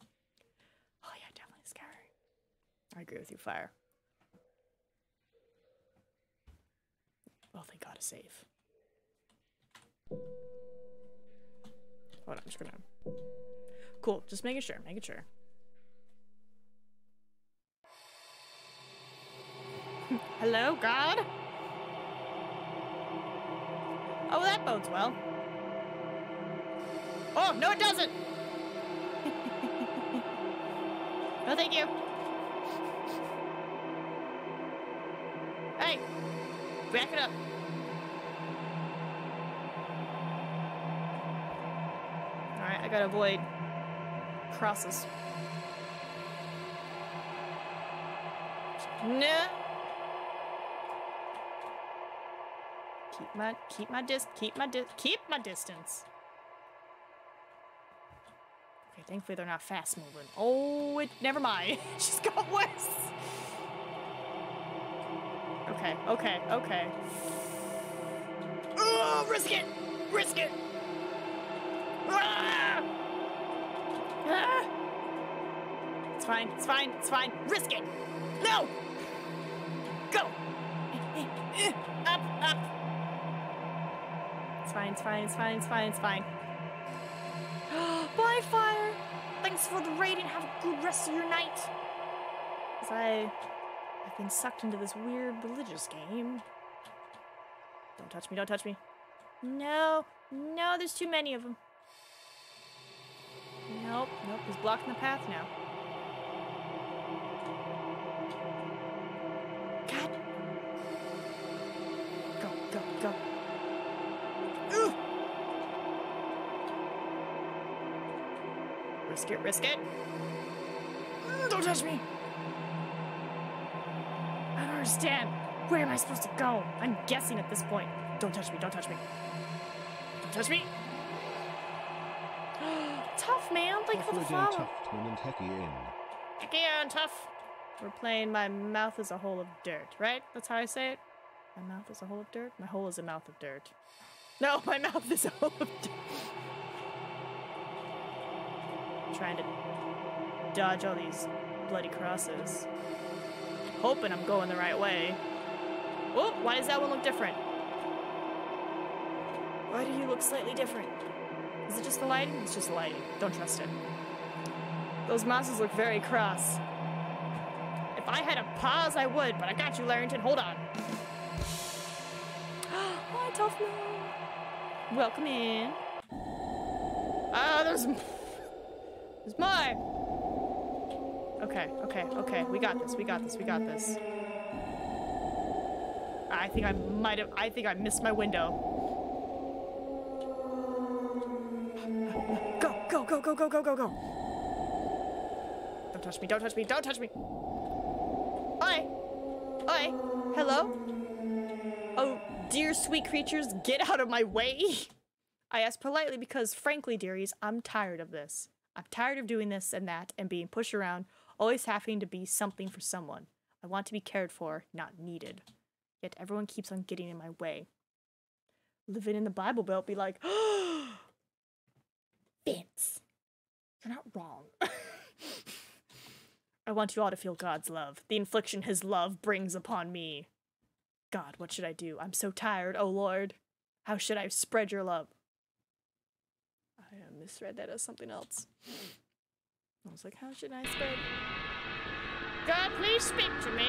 Oh yeah, definitely scary. I agree with you, Fire. Well, thank God, a save. Hold on, I'm just gonna. Cool, just making sure, making sure. (laughs) Hello, God? Oh, that bodes well. Oh, no, it doesn't! (laughs) no, thank you. Hey, back it up. Alright, I gotta avoid crosses. No. Keep my keep my dis keep my dis keep my distance. Thankfully they're not fast moving. Oh, it never mind. (laughs) Just go west. Okay, okay, okay. Oh, risk it! Risk it! Ah! Ah! It's fine, it's fine, it's fine. Risk it! No! Go! (laughs) Up, up! It's fine, it's fine, it's fine, it's fine, it's fine. Thanks for the raid and have a good rest of your night. As I. I've been sucked into this weird religious game. Don't touch me, don't touch me. No, no, there's too many of them. Nope, nope, he's blocking the path now. Risk it, risk it. Mm, Don't touch me. I don't understand. Where am I supposed to go? I'm guessing at this point. Don't touch me, don't touch me. Don't touch me. (gasps) tough, man. Thank you for the follow. Tuftman and tough. We're playing My Mouth is a Hole of Dirt, right? That's how I say it? My mouth is a hole of dirt? My hole is a mouth of dirt. No, (laughs) my mouth is a hole of dirt. Trying to dodge all these bloody crosses. Hoping I'm going the right way. Oh, why does that one look different? Why do you look slightly different? Is it just the lighting? It's just the lighting. Don't trust it. Those mouses look very cross. If I had a pause, I would, but I got you, Larrington. Hold on. (gasps) Hi, tough. Welcome in. Ah, there's. There's more. Okay, okay, okay. We got this. We got this. We got this. I think I might have. I think I missed my window. Go, go, go, go, go, go, go, go. Don't touch me. Don't touch me. Don't touch me. Oi! Oi! Hello? Oh, dear sweet creatures, get out of my way! (laughs) I ask politely because, frankly, dearies, I'm tired of this. I'm tired of doing this and that and being pushed around, always having to be something for someone. I want to be cared for, not needed. Yet everyone keeps on getting in my way. Living in the Bible Belt be like, (gasps) Vince, you're not wrong. (laughs) I want you all to feel God's love, the infliction his love brings upon me. God, what should I do? I'm so tired, oh Lord. How should I spread your love? Misread that as something else. I was like, how should I spread? God, please speak to me.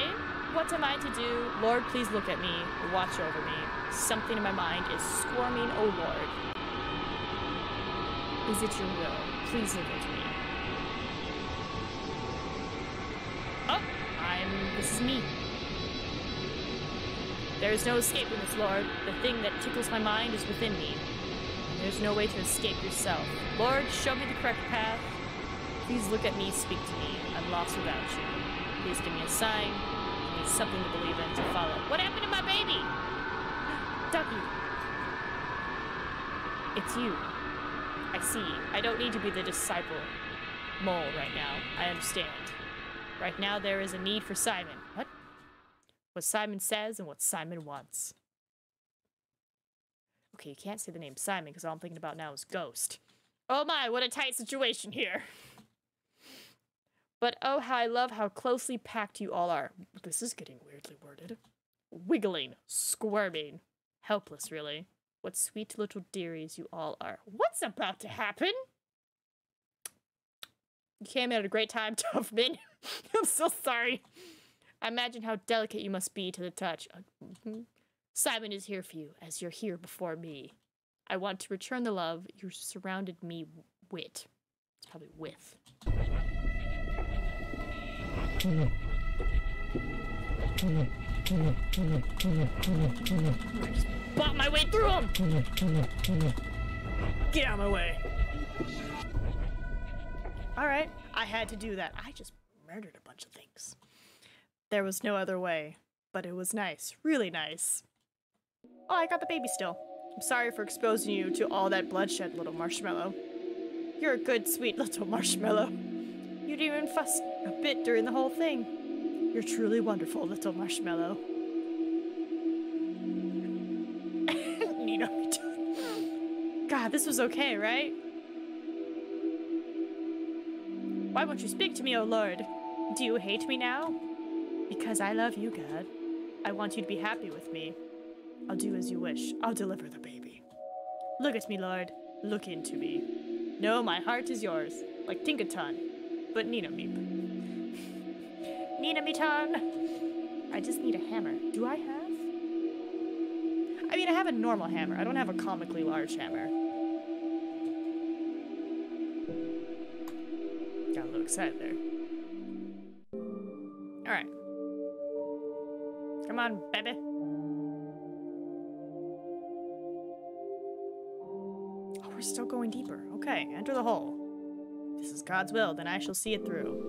What am I to do? Lord, please look at me. Watch over me. Something in my mind is squirming, oh Lord. Is it your will? Please look at me. Oh, I'm. This is me. There is no escaping this, Lord. The thing that tickles my mind is within me. There's no way to escape yourself. Lord, show me the correct path. Please look at me, speak to me. I'm lost without you. Please give me a sign. I need something to believe in to follow. What happened to my baby? (gasps) Ducky. It's you. I see. I don't need to be the disciple mole right now. I understand. Right now, there is a need for Simon. What? What Simon says and what Simon wants. Okay, you can't say the name Simon because all I'm thinking about now is Ghost. Oh my, what a tight situation here. But oh, how I love how closely packed you all are. This is getting weirdly worded. Wiggling, squirming, helpless, really. What sweet little dearies you all are. What's about to happen? You came at a great time, (laughs) Tuffman. I'm so sorry. I imagine how delicate you must be to the touch. Uh, mhm. Simon is here for you, as you're here before me. I want to return the love you surrounded me with. It's probably with. Bought my way through him! Get out of my way. Alright, I had to do that. I just murdered a bunch of things. There was no other way, but it was nice. Really nice. Oh, I got the baby still. I'm sorry for exposing you to all that bloodshed, little marshmallow. You're a good, sweet little (laughs) marshmallow. You didn't even fuss a bit during the whole thing. You're truly wonderful, little marshmallow. (laughs) Nino. God, this was okay, right? Why won't you speak to me, O Lord? Do you hate me now? Because I love you, God. I want you to be happy with me. I'll do as you wish. I'll deliver the baby. Look at me, Lord. Look into me. No, my heart is yours, like Tinkaton, but Nina Meep. (laughs) Nina Meeton! I just need a hammer. Do I have? I mean, I have a normal hammer. I don't have a comically large hammer. Got a little excited there. Alright. Come on, baby. Still going deeper. Okay, enter the hole. this is God's will, then I shall see it through.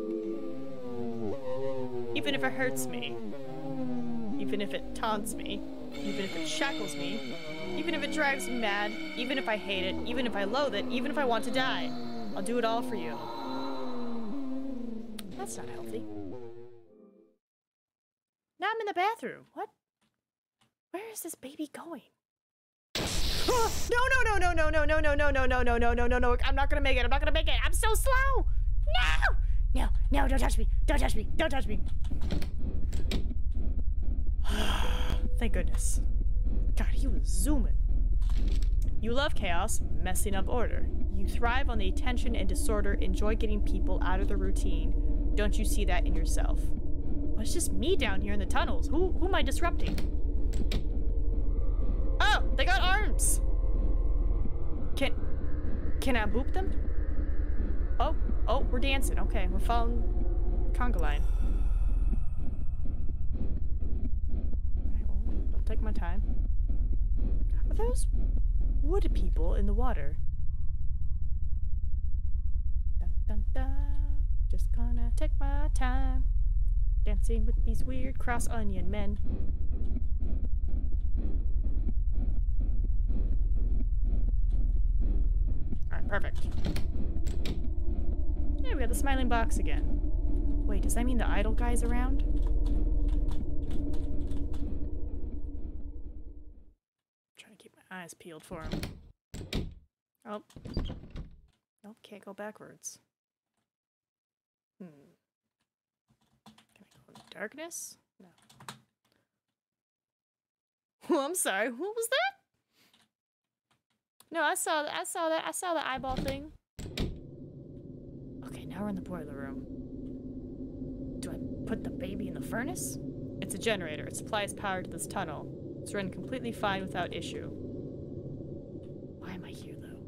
Even if it hurts me, even if it taunts me, even if it shackles me, even if it drives me mad, even if I hate it, even if I loathe it, even if I want to die, I'll do it all for you. That's not healthy. Now I'm in the bathroom. What? Where is this baby going? Oh, no, no, no, no, no, no, no, no, no, no, no, no, no, no, no. I'm not gonna make it. I'm not gonna make it. I'm so slow. No! No, no, don't touch me. Don't touch me. Don't touch me. Thank goodness. God, he was zooming. You love chaos, messing up order. You thrive on the attention and disorder, enjoy getting people out of the routine. Don't you see that in yourself? Well, it's just me down here in the tunnels. Who, who am I disrupting? They got arms. Can, can I boop them? Oh, oh, we're dancing. Okay, we're following conga line. I'll take my time. Are those wood people in the water? Dun, dun, dun. Just gonna take my time. Dancing with these weird cross onion men. Perfect. Yeah, we got the smiling box again. Wait, does that mean the idol guy's around? I'm trying to keep my eyes peeled for him. Oh. Nope, can't go backwards. Hmm. Can I go in darkness? No. (laughs) Oh, I'm sorry. What was that? No, I saw that. I saw that. I saw the eyeball thing. Okay, now we're in the boiler room. Do I put the baby in the furnace? It's a generator. It supplies power to this tunnel. It's run completely fine without issue. Why am I here, though?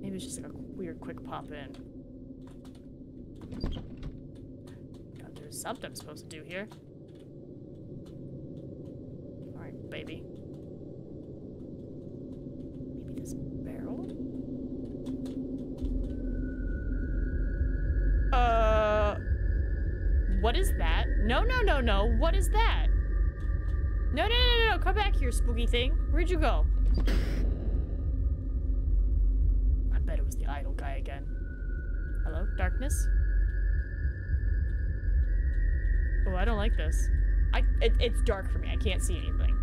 Maybe it's just like a weird quick pop in. God, there's something I'm supposed to do here. Alright, baby. Maybe this barrel? Uh. What is that? No, no, no, no. What is that? No, no, no, no, no. Come back here, spooky thing. Where'd you go? I bet it was the idol guy again. Hello, darkness? Oh, I don't like this. I it, it's dark for me. I can't see anything.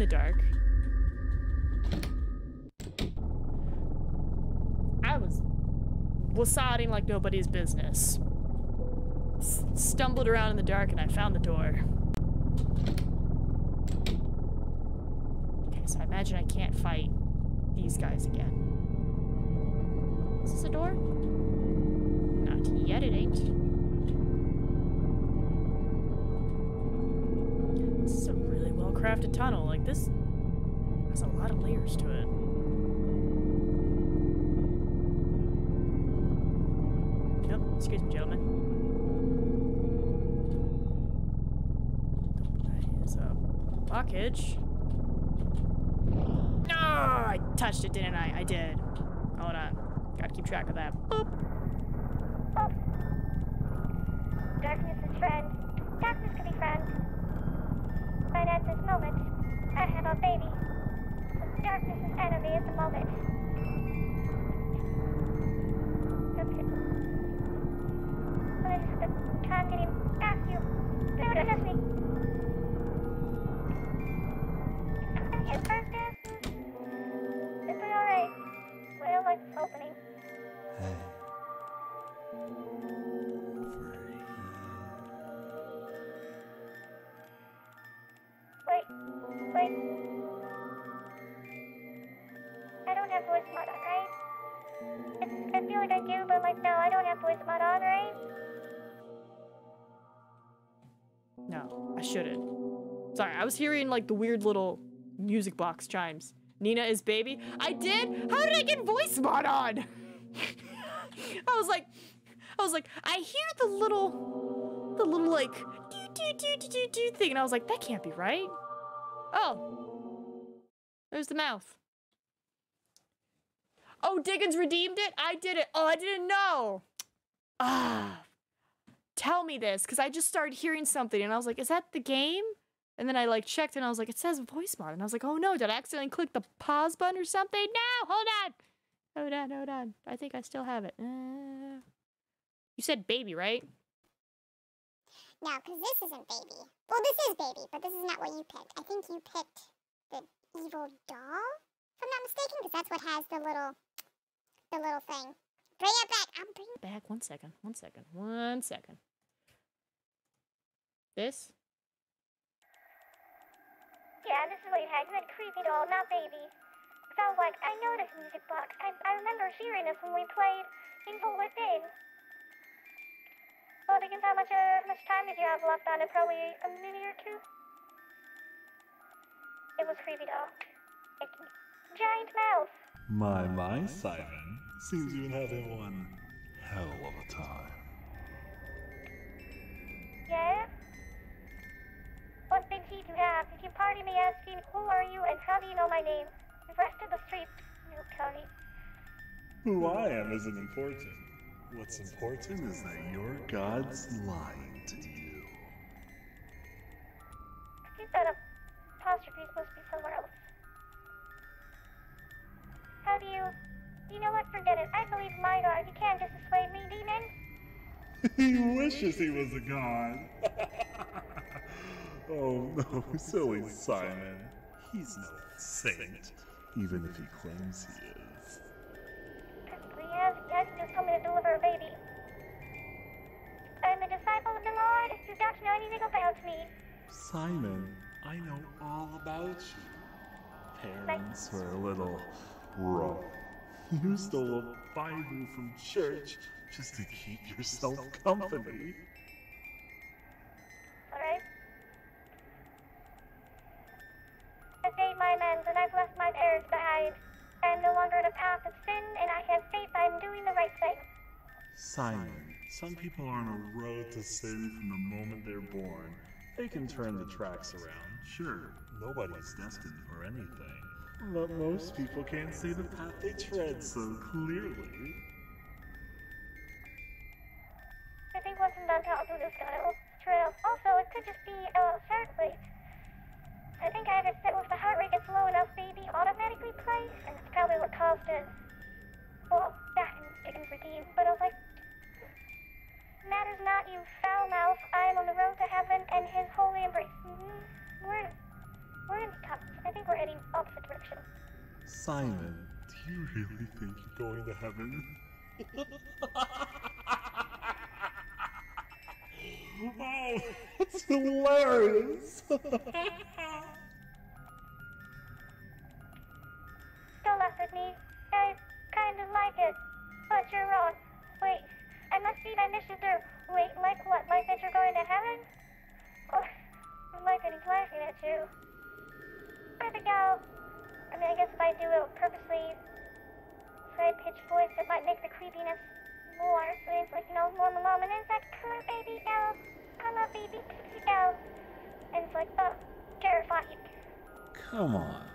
The dark. I was wasading like nobody's business. S- stumbled around in the dark and I found the door. Okay, so I imagine I can't fight these guys again. Is this a door? Not yet, it ain't. Really a tunnel. Like, this has a lot of layers to it. Yep, excuse me, gentlemen. That is a blockage. No, I touched it, didn't I? I did. Hold on. Gotta keep track of that. Boop. Enemy at the moment. Was hearing like the weird little music box chimes. Nina is baby. I did? How did I get voice mod on? (laughs) I was like, I was like, I hear the little, the little like do do do do do do thing, and I was like, that can't be right. Oh, there's the mouth. Oh, Diggins redeemed it. I did it. Oh, I didn't know. Ah, tell me this, because I just started hearing something, and I was like, is that the game? And then I like checked, and I was like, it says voice mod, and I was like, oh no, did I accidentally click the pause button or something? No, hold on. Hold on, hold on. I think I still have it. Uh, you said baby, right? No, because this isn't baby. Well, this is baby, but this is not what you picked. I think you picked the evil doll, if I'm not mistaken, because that's what has the little, the little thing. Bring it back. I'm bringing. it Back one second, one second, one second. This? Yeah, this is what you had. You had creepy doll, not baby. Cause I was like, I know this music box. I, I remember hearing this when we played Evil Within. Well, Dickens, how much uh, much time did you have left on it? Probably a minute or two. It was creepy doll. A giant mouth. My, my, Simon. Seems you've been having one hell of a time. Yeah? What big teeth you have? You party me asking who are you and how do you know my name? The rest of the street tell me. Who I am isn't important. What's important is that your God's lying to you. Excuse that apostrophe is supposed to be somewhere else. How do you... You know what? Forget it. I believe my God. You can't just dissuade me, demon. (laughs) he wishes he was a god. (laughs) Oh, oh no, (laughs) (laughs) silly Simon. He's no saint, even if he claims he is. Perfectly, yes. Yes, just told me to deliver a baby. I'm a disciple of the Lord. You don't know anything about me. Simon, I know all about you. Parents were a little rough. You stole a Bible from church just to keep yourself company. Simon, some people are on a road to sin from the moment they're born. They can turn the tracks around. Sure, nobody's destined for anything. But most people can't see the path they tread so clearly. I think once I'm done talking to this guy, trail. Also, it could just be a heart rate. I think I have it set with the heart rate gets low enough, baby automatically plays, and that's probably what caused it. Well, back in Dickens Redeem, but I was like, matters not, you foul mouth. I am on the road to heaven and his holy embrace. Mm, We're, we're in touch. I think we're heading opposite direction. Simon, do you really think you're going to heaven? (laughs) oh, that's hilarious! (laughs) Don't laugh at me. I kind of like it. But you're wrong. Wait, I must see my mission through. Wait, like what? Like that you're going to heaven? Oh, I'm like that he's laughing at you. Perfect, gal. I mean, I guess if I do it purposely, high pitched voice, it might make the creepiness more. So it's like, you know, more mom, and then it's like, come on, baby, gal. Come on, baby, gal. And it's like, oh, terrifying. Come on,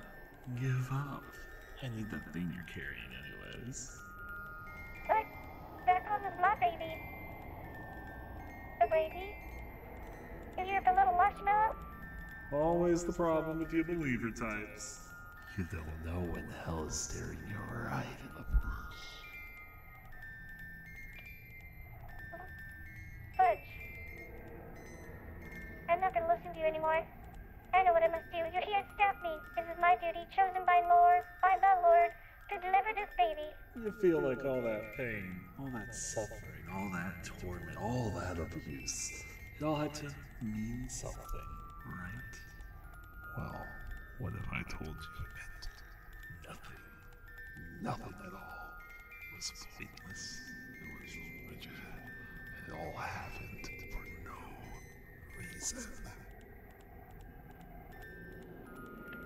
give up. I need that thing you're carrying, anyways. But that causes my baby. The baby? Is you the little marshmallow? Always the problem with you believer types. You don't know when the hell is staring you right in the face. Fudge. I'm not gonna listen to you anymore. I know what I must do. You're here to stop me. This is my duty, chosen by Lord, by the Lord, to deliver this baby. You feel like all that pain, all that suffering, all that torment, all that abuse, it all had to mean something, right? Well, what if I told you it meant nothing? Nothing at all. It was pointless. It was rigid. It all happened for no reason.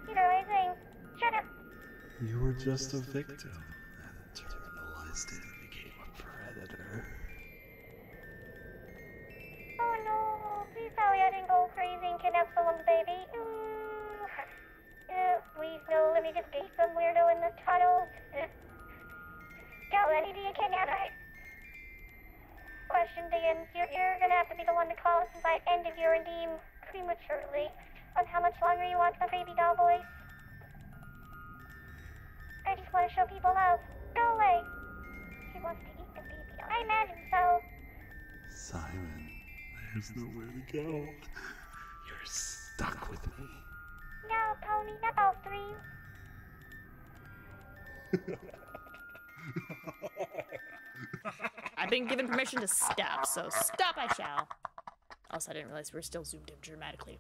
You know anything? Shut up. You were just a victim, and internalized it became a predator. Oh no, crazy baby. Uh, uh, Let me just some weirdo in the tunnel. Uh, don't a You're, gonna have to be the one to call us your prematurely on how much longer you want the baby doll boy. I just want to show people love. Go away. She wants to eat the baby. I imagine so. Simon, there's nowhere to go. You're stuck with me. No, Pony, not all three. I've been given permission to stop, so stop I shall. Also, I didn't realize we were still zoomed in dramatically.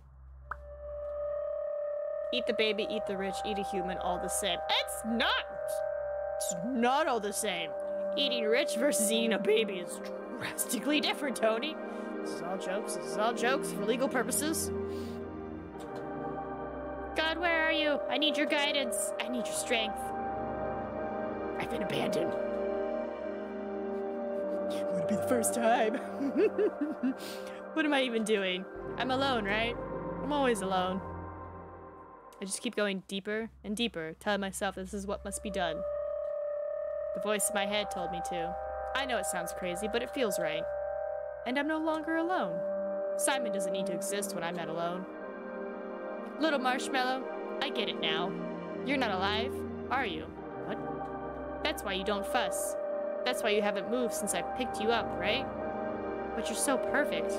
Eat the baby, eat the rich, eat a human, all the same. It's not! It's not all the same. Eating rich versus eating a baby is drastically different, Tony. This is all jokes. This is all jokes for legal purposes. God, where are you? I need your guidance. I need your strength. I've been abandoned. Would it be the first time? (laughs) what am I even doing? I'm alone, right? I'm always alone. I just keep going deeper and deeper, telling myself this is what must be done. The voice in my head told me to. I know it sounds crazy, but it feels right. And I'm no longer alone. Simon doesn't need to exist when I'm not alone. Little marshmallow, I get it now. You're not alive, are you? What? That's why you don't fuss. That's why you haven't moved since I picked you up, right? But you're so perfect.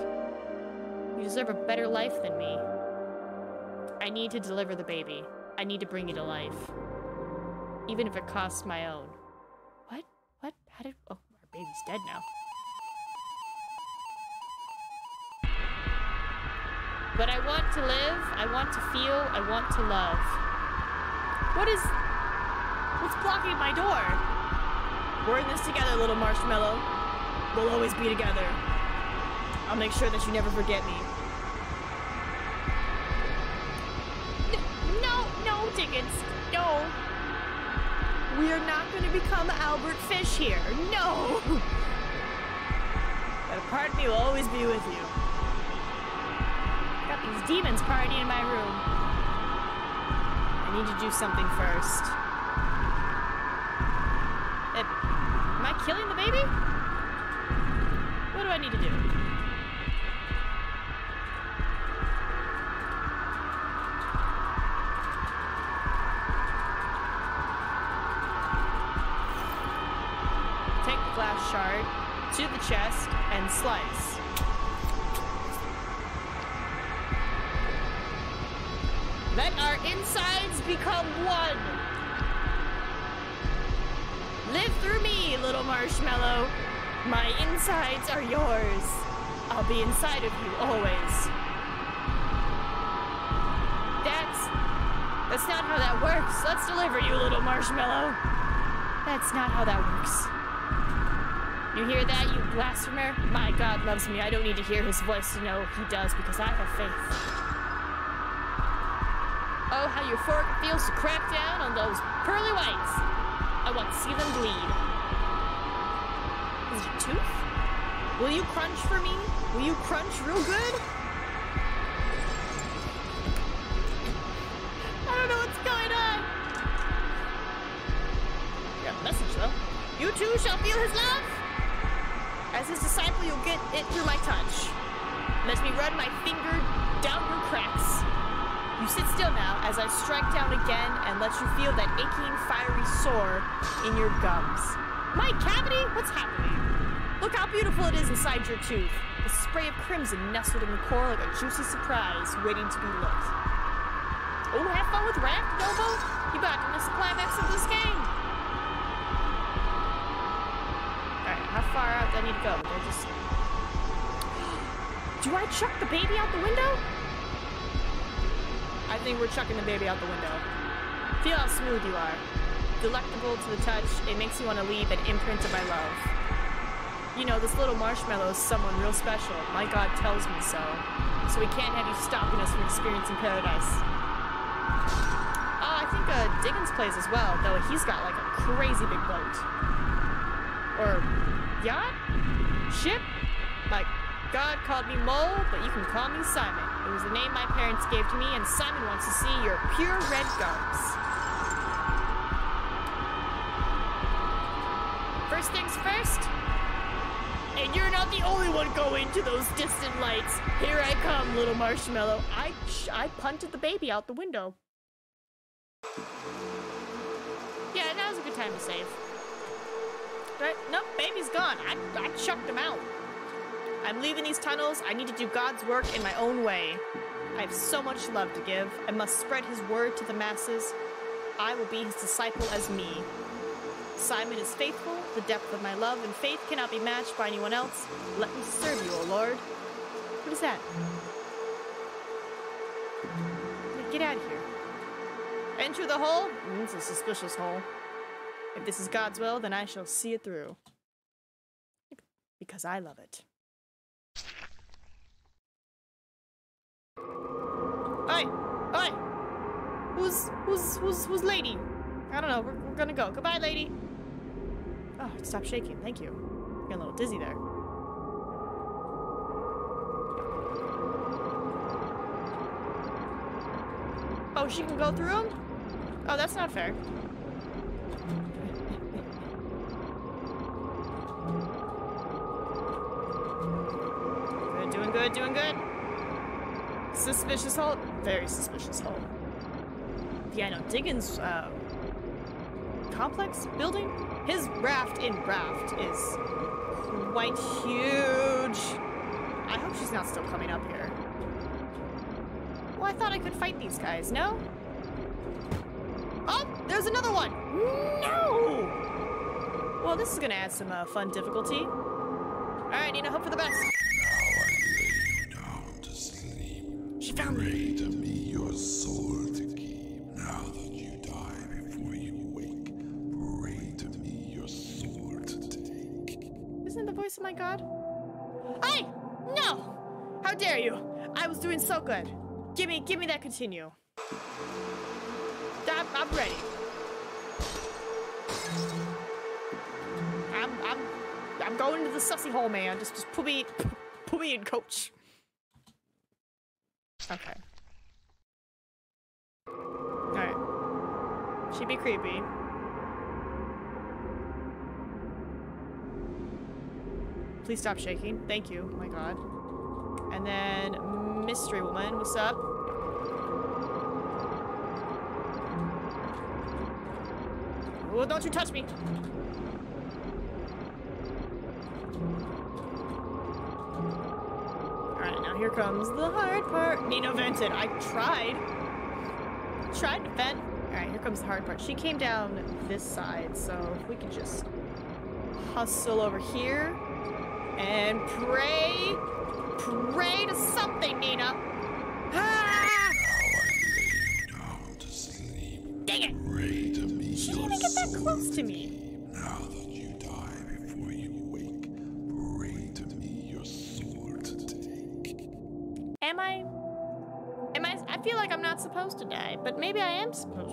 You deserve a better life than me. I need to deliver the baby. I need to bring you to life. Even if it costs my own. What? What? How did. Oh, our baby's dead now. But I want to live, I want to feel, I want to love. What is. What's blocking my door? We're in this together, little marshmallow. We'll always be together. I'll make sure that you never forget me. No, no. We are not going to become Albert Fish here. No. But a part of me will always be with you. Got these demons partying in my room. I need to do something first. Uh, am I killing the baby? What do I need to do? Marshmallow. That's not how that works. You hear that, you blasphemer? My God loves me. I don't need to hear his voice to know he does because I have faith. Oh, how euphoric it feels to crack down on those pearly whites. I want to see them bleed. Is it a tooth? Will you crunch for me? Will you crunch real good? You feel that aching, fiery sore in your gums. My cavity? What's happening? Look how beautiful it is inside your tooth. A spray of crimson nestled in the core like a juicy surprise waiting to be licked. Oh, have fun with Raft, Novo? You about to miss the climax of this game. Alright, how far out do I need to go? Do I just... (gasps) Do I chuck the baby out the window? I think we're chucking the baby out the window. Feel how smooth you are. Delectable to the touch, it makes you want to leave an imprint of my love. You know, this little marshmallow is someone real special. My God tells me so. So we can't have you stopping us from experiencing paradise. Oh, I think uh, Diggins plays as well, though he's got like a crazy big boat. Or yacht? Ship? My God called me Mole, but you can call me Simon. It was the name my parents gave to me, and Simon wants to see your pure red gums. Going to those distant lights. Here I come, little marshmallow. I I punted the baby out the window. Yeah, now's a good time to save. Right? Nope, baby's gone. I, I chucked him out. I'm leaving these tunnels. I need to do God's work in my own way. I have so much love to give. I must spread his word to the masses. I will be his disciple as me. Simon is faithful. The depth of my love and faith cannot be matched by anyone else. Let me serve you, O Lord. What is that? Get out of here. Enter the hole? It's a suspicious hole. If this is God's will, then I shall see it through. Because I love it. Oi! Oi! Who's, who's, who's, who's lady? I don't know, we're, we're gonna go. Goodbye, lady! Oh, stop shaking, thank you. Getting a little dizzy there. Oh, she can go through them? Oh, that's not fair. Good, doing good, doing good. Suspicious hole? Very suspicious hole. Yeah, I know. Diggins, uh, complex building? His raft in raft is quite huge. I hope she's not still coming up here. Well, I thought I could fight these guys, no? Oh, there's another one! No! Well, this is gonna add some uh, fun difficulty. Alright, Nina, hope for the best. Down to sleep. She found me. Pray to me my god? I No! How dare you? I was doing so good. Give me, give me that continue. I'm, I'm ready. I'm, I'm, I'm going to the sussy hole, man. Just, just put me, (laughs) put me in, coach. Okay. All right. She'd be creepy. Please stop shaking. Thank you. Oh my god. And then Mystery Woman, what's up? Oh, don't you touch me. Alright, now here comes the hard part. Nino vented. I tried. Tried to vent. Alright, here comes the hard part. She came down this side, so if we could just hustle over here and pray, pray to something, Nina. Ah! To sleep. Pray to me She didn't even get that close to me. Now that you die before you wake, pray to me your soul to take. Am I? Am I? I feel like I'm not supposed to die, but maybe I am supposed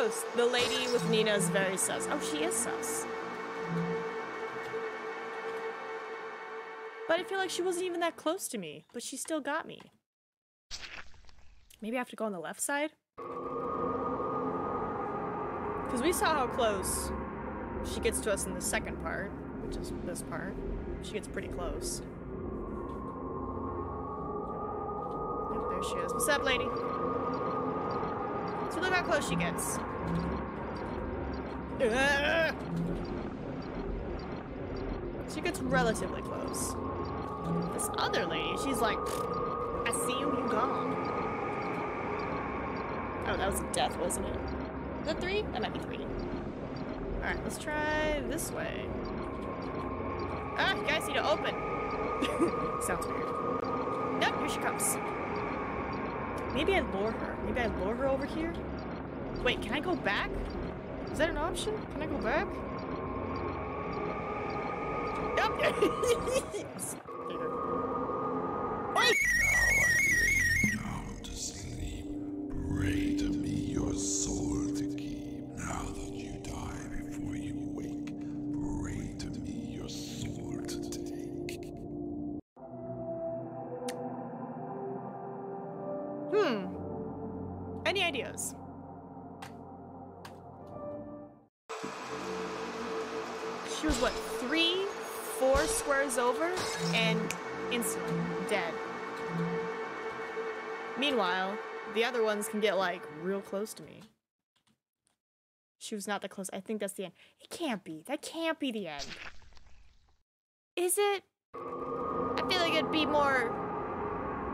close. The lady with Nina is very sus. Oh, she is sus. But I feel like she wasn't even that close to me, but she still got me. Maybe I have to go on the left side? Because we saw how close she gets to us in the second part, which is this part. She gets pretty close. There she is. What's up, lady? So look how close she gets. She gets relatively close. This other lady, she's like, I see you, you gone. Oh, that was death, wasn't it? Is that three? That might be three. Alright, let's try this way. Ah, you guys need to open. (laughs) Sounds weird. Nope, here she comes. Maybe I lure her. Maybe I lure her over here? Wait, can I go back? Is that an option? Can I go back? (laughs) Yep. (laughs) squares over, and instantly dead. Meanwhile, the other ones can get like real close to me. She was not that close. I think that's the end. It can't be. That can't be the end. Is it? I feel like it'd be more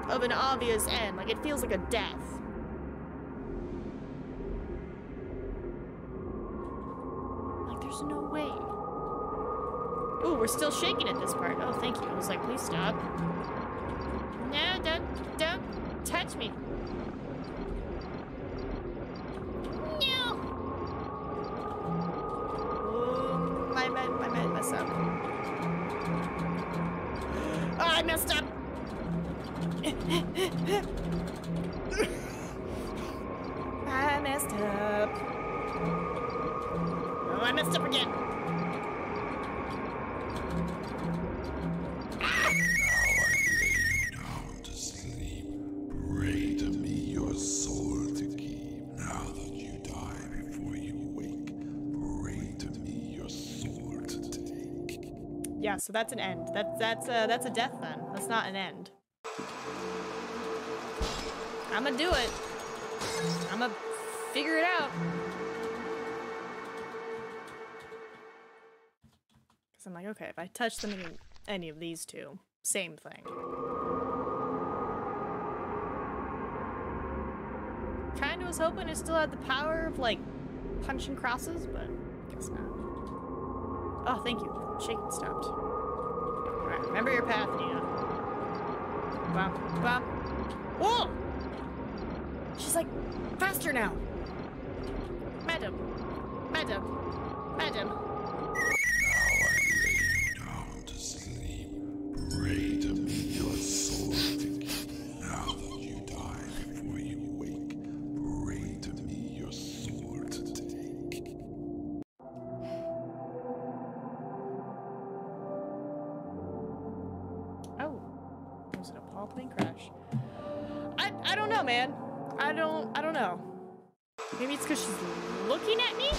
of an obvious end. Like it feels like a death. We're still shaking at this part. Oh, thank you. I was like, please stop. No, don't, don't touch me. No. My man, my man, mess up. Oh, I messed up. (laughs) I messed up. Oh, I messed up again. Yeah, so that's an end. That's that's a that's a death then. That's not an end. I'm gonna do it. I'm gonna figure it out. Cause I'm like, okay, if I touch them in any of these two, same thing. Kinda was hoping it still had the power of like punching crosses, but guess not. Oh, thank you. Shaking stopped. Remember your path, bum. Whoa! She's like, faster now! Madam. Madam. Madam. Man. I don't I don't know. Maybe it's because she's looking at me?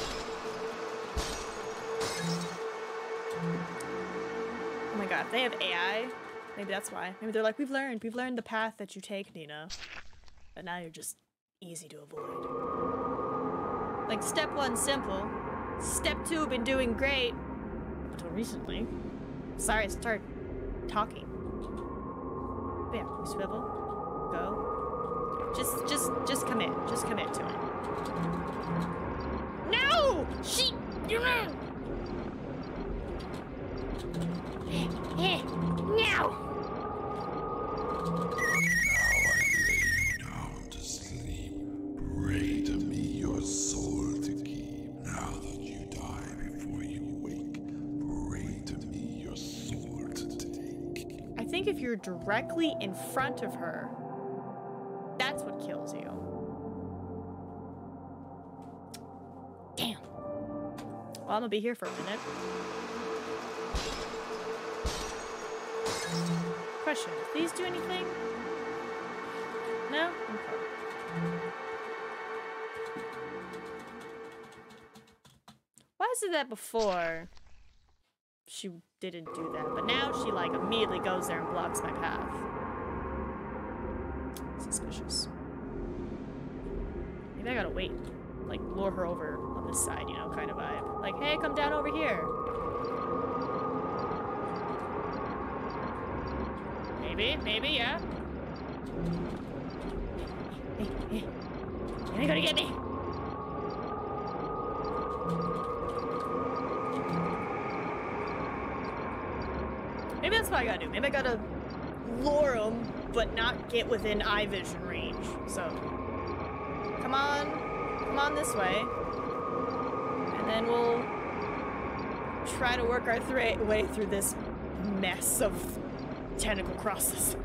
Oh my god, they have AI, maybe that's why. Maybe they're like, we've learned, we've learned the path that you take, Nina. But now you're just easy to avoid. Like step one, simple. Step two, been doing great. Until recently. Sorry, I started talking. But yeah, we swivel. Go. Just just just commit. Just commit to it. No! She you know (laughs) Now! Down to sleep. Pray to I'm gonna be here for a minute. Question: these do anything? No. Okay. Why is it that before she didn't do that, but now she like immediately goes there and blocks my path? Suspicious. Maybe I gotta wait, like lure her over this side, you know, kind of vibe. Like, hey, come down over here. Maybe, maybe, yeah. Hey, hey. You're gonna get me. Maybe that's what I gotta do. Maybe I gotta lure him, but not get within eye vision range. So, come on, come on this way, and we'll try to work our thra- way through this mess of tentacle crosses.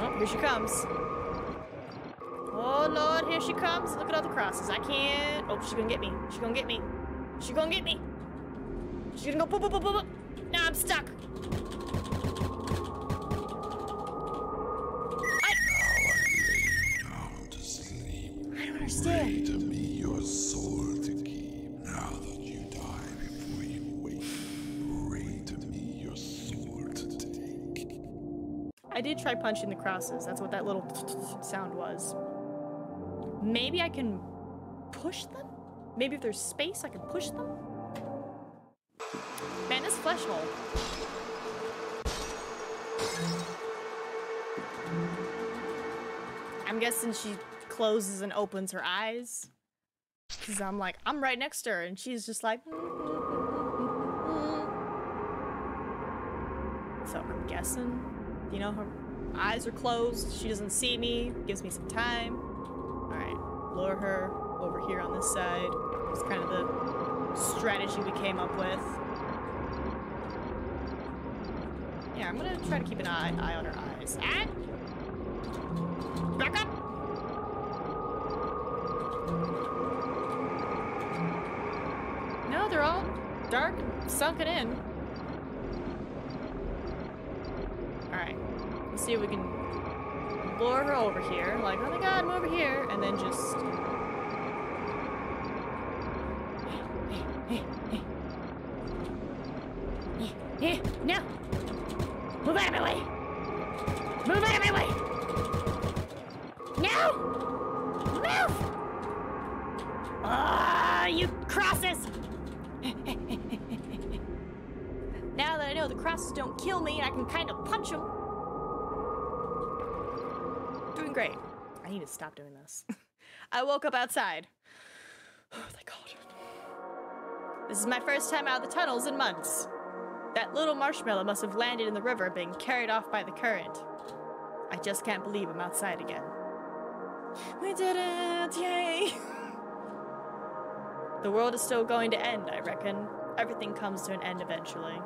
Oh, here she comes. Oh lord, here she comes. Look at all the crosses. I can't. Oh, she's gonna get me. She's gonna get me. She's gonna get me. She's gonna go boop boop boop boop boop. Now I'm stuck. Punching the crosses. That's what that little sound was. Maybe I can push them? Maybe if there's space, I can push them? Man, this flesh hole. I'm guessing she closes and opens her eyes. Because I'm like, I'm right next to her, and she's just like. (laughs) So I'm guessing, Do you know, her eyes are closed. She doesn't see me. Gives me some time. All right, lure her over here on this side. It's kind of the strategy we came up with. Yeah, I'm gonna try to keep an eye, eye on her eyes. And back up. No, they're all dark sunken in. Alright. Let's see if we can lure her over here. Like, oh my god, I'm over here. And then just. Outside. Oh, thank God. This is my first time out of the tunnels in months. That little marshmallow must have landed in the river, being carried off by the current. I just can't believe I'm outside again. We did it! Yay! (laughs) the world is still going to end, I reckon. Everything comes to an end eventually.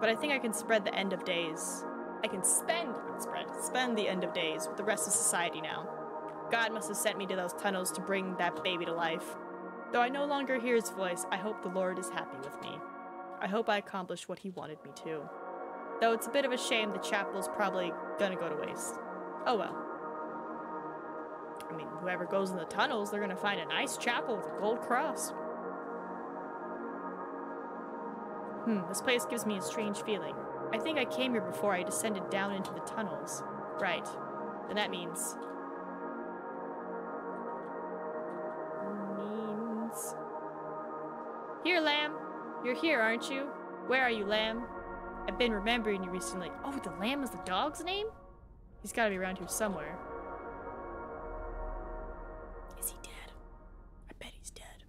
But I think I can spread the end of days. I can spend, spread, spend the end of days with the rest of society now. God must have sent me to those tunnels to bring that baby to life. Though I no longer hear his voice, I hope the Lord is happy with me. I hope I accomplished what he wanted me to. Though it's a bit of a shame the chapel's probably gonna go to waste. Oh well. I mean, whoever goes in the tunnels, they're gonna find a nice chapel with a gold cross. Hmm, this place gives me a strange feeling. I think I came here before I descended down into the tunnels. Right. Then that means. Means. Here, Lamb. You're here, aren't you? Where are you, Lamb? I've been remembering you recently. Oh, the Lamb is the dog's name? He's gotta be around here somewhere. Is he dead? I bet he's dead.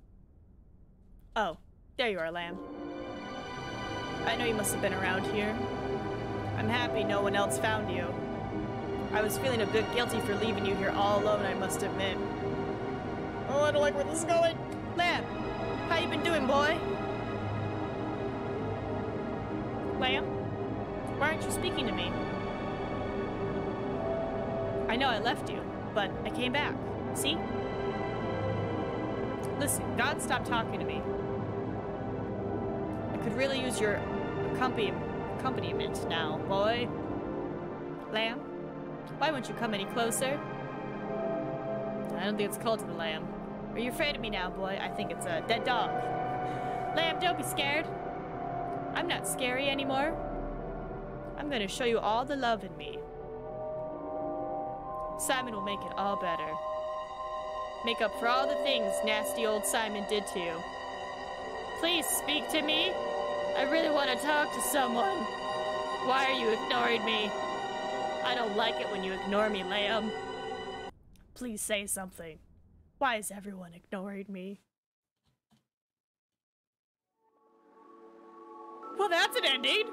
Oh, there you are, Lamb. I know you must have been around here. I'm happy no one else found you. I was feeling a bit guilty for leaving you here all alone, I must admit. Oh, I don't like where this is going. Been doing, boy? Lamb, why aren't you speaking to me? I know I left you, but I came back. See? Listen, God stopped talking to me. I could really use your accompaniment now, boy. Lamb, why won't you come any closer? I don't think it's called the lamb. Are you afraid of me now, boy? I think it's a dead dog. Lamb, don't be scared. I'm not scary anymore. I'm gonna show you all the love in me. Simon will make it all better. Make up for all the things nasty old Simon did to you. Please speak to me. I really want to talk to someone. Why are you ignoring me? I don't like it when you ignore me, Lamb. Please say something. Why is everyone ignoring me? Well, that's an ending.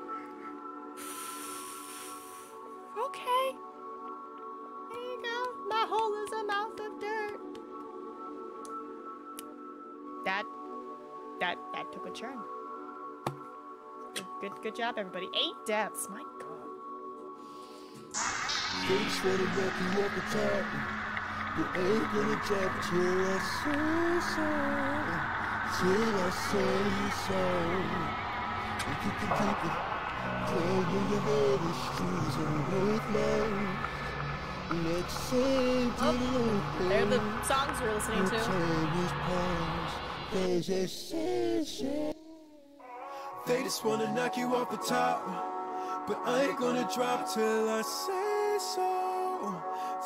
Okay. There you go. My hole is a mouth of dirt. That, that, that took a turn. Good, good, good job, everybody. Eight deaths. My God. You ain't gonna drop till I say so. Till I say so. You can keep it. Tell you your head is trees and worth love. Oh, they're the songs we're listening to. They just wanna knock you off the top, but I ain't gonna drop till I say so.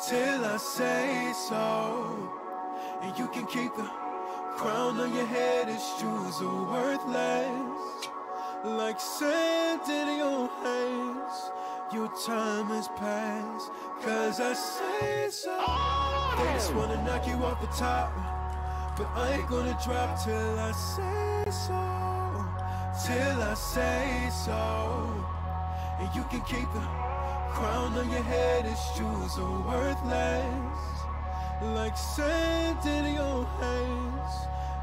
Till I say so. And you can keep the crown on your head, its shoes are worthless. Like sand in your hands, your time has passed. Cause I say so. They just wanna knock you off the top. But I ain't gonna drop till I say so. Till I say so. And you can keep the crown on your head, its jewels are worthless. Like sand in your hands,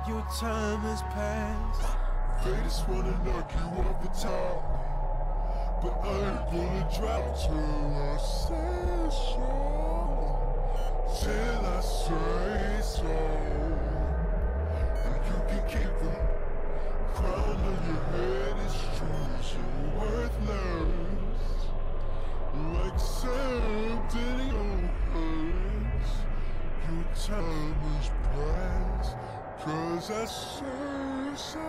your time has passed. They just wanna knock you off the top. But I ain't gonna drop till I say so. Till I say so. And you can keep the crown on your head, it's true, so worthless. Like sand in your time has passed. Cause I say so.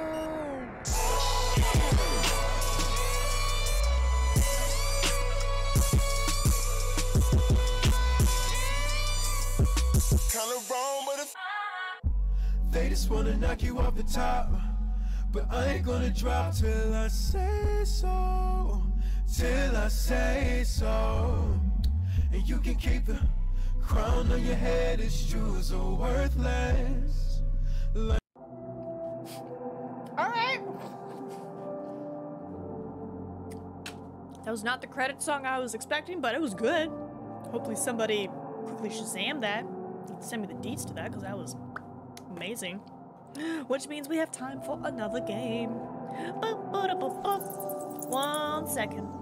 Kinda wrong, but if they just wanna knock you off the top, but I ain't gonna drop till I say so, till I say so, and you can keep the crown on your head. Its shoes are worthless. Like All right. That was not the credit song I was expecting, but it was good. Hopefully, somebody quickly Shazam that. Send me the deets to that because that was amazing. (gasps) Which means we have time for another game. One second.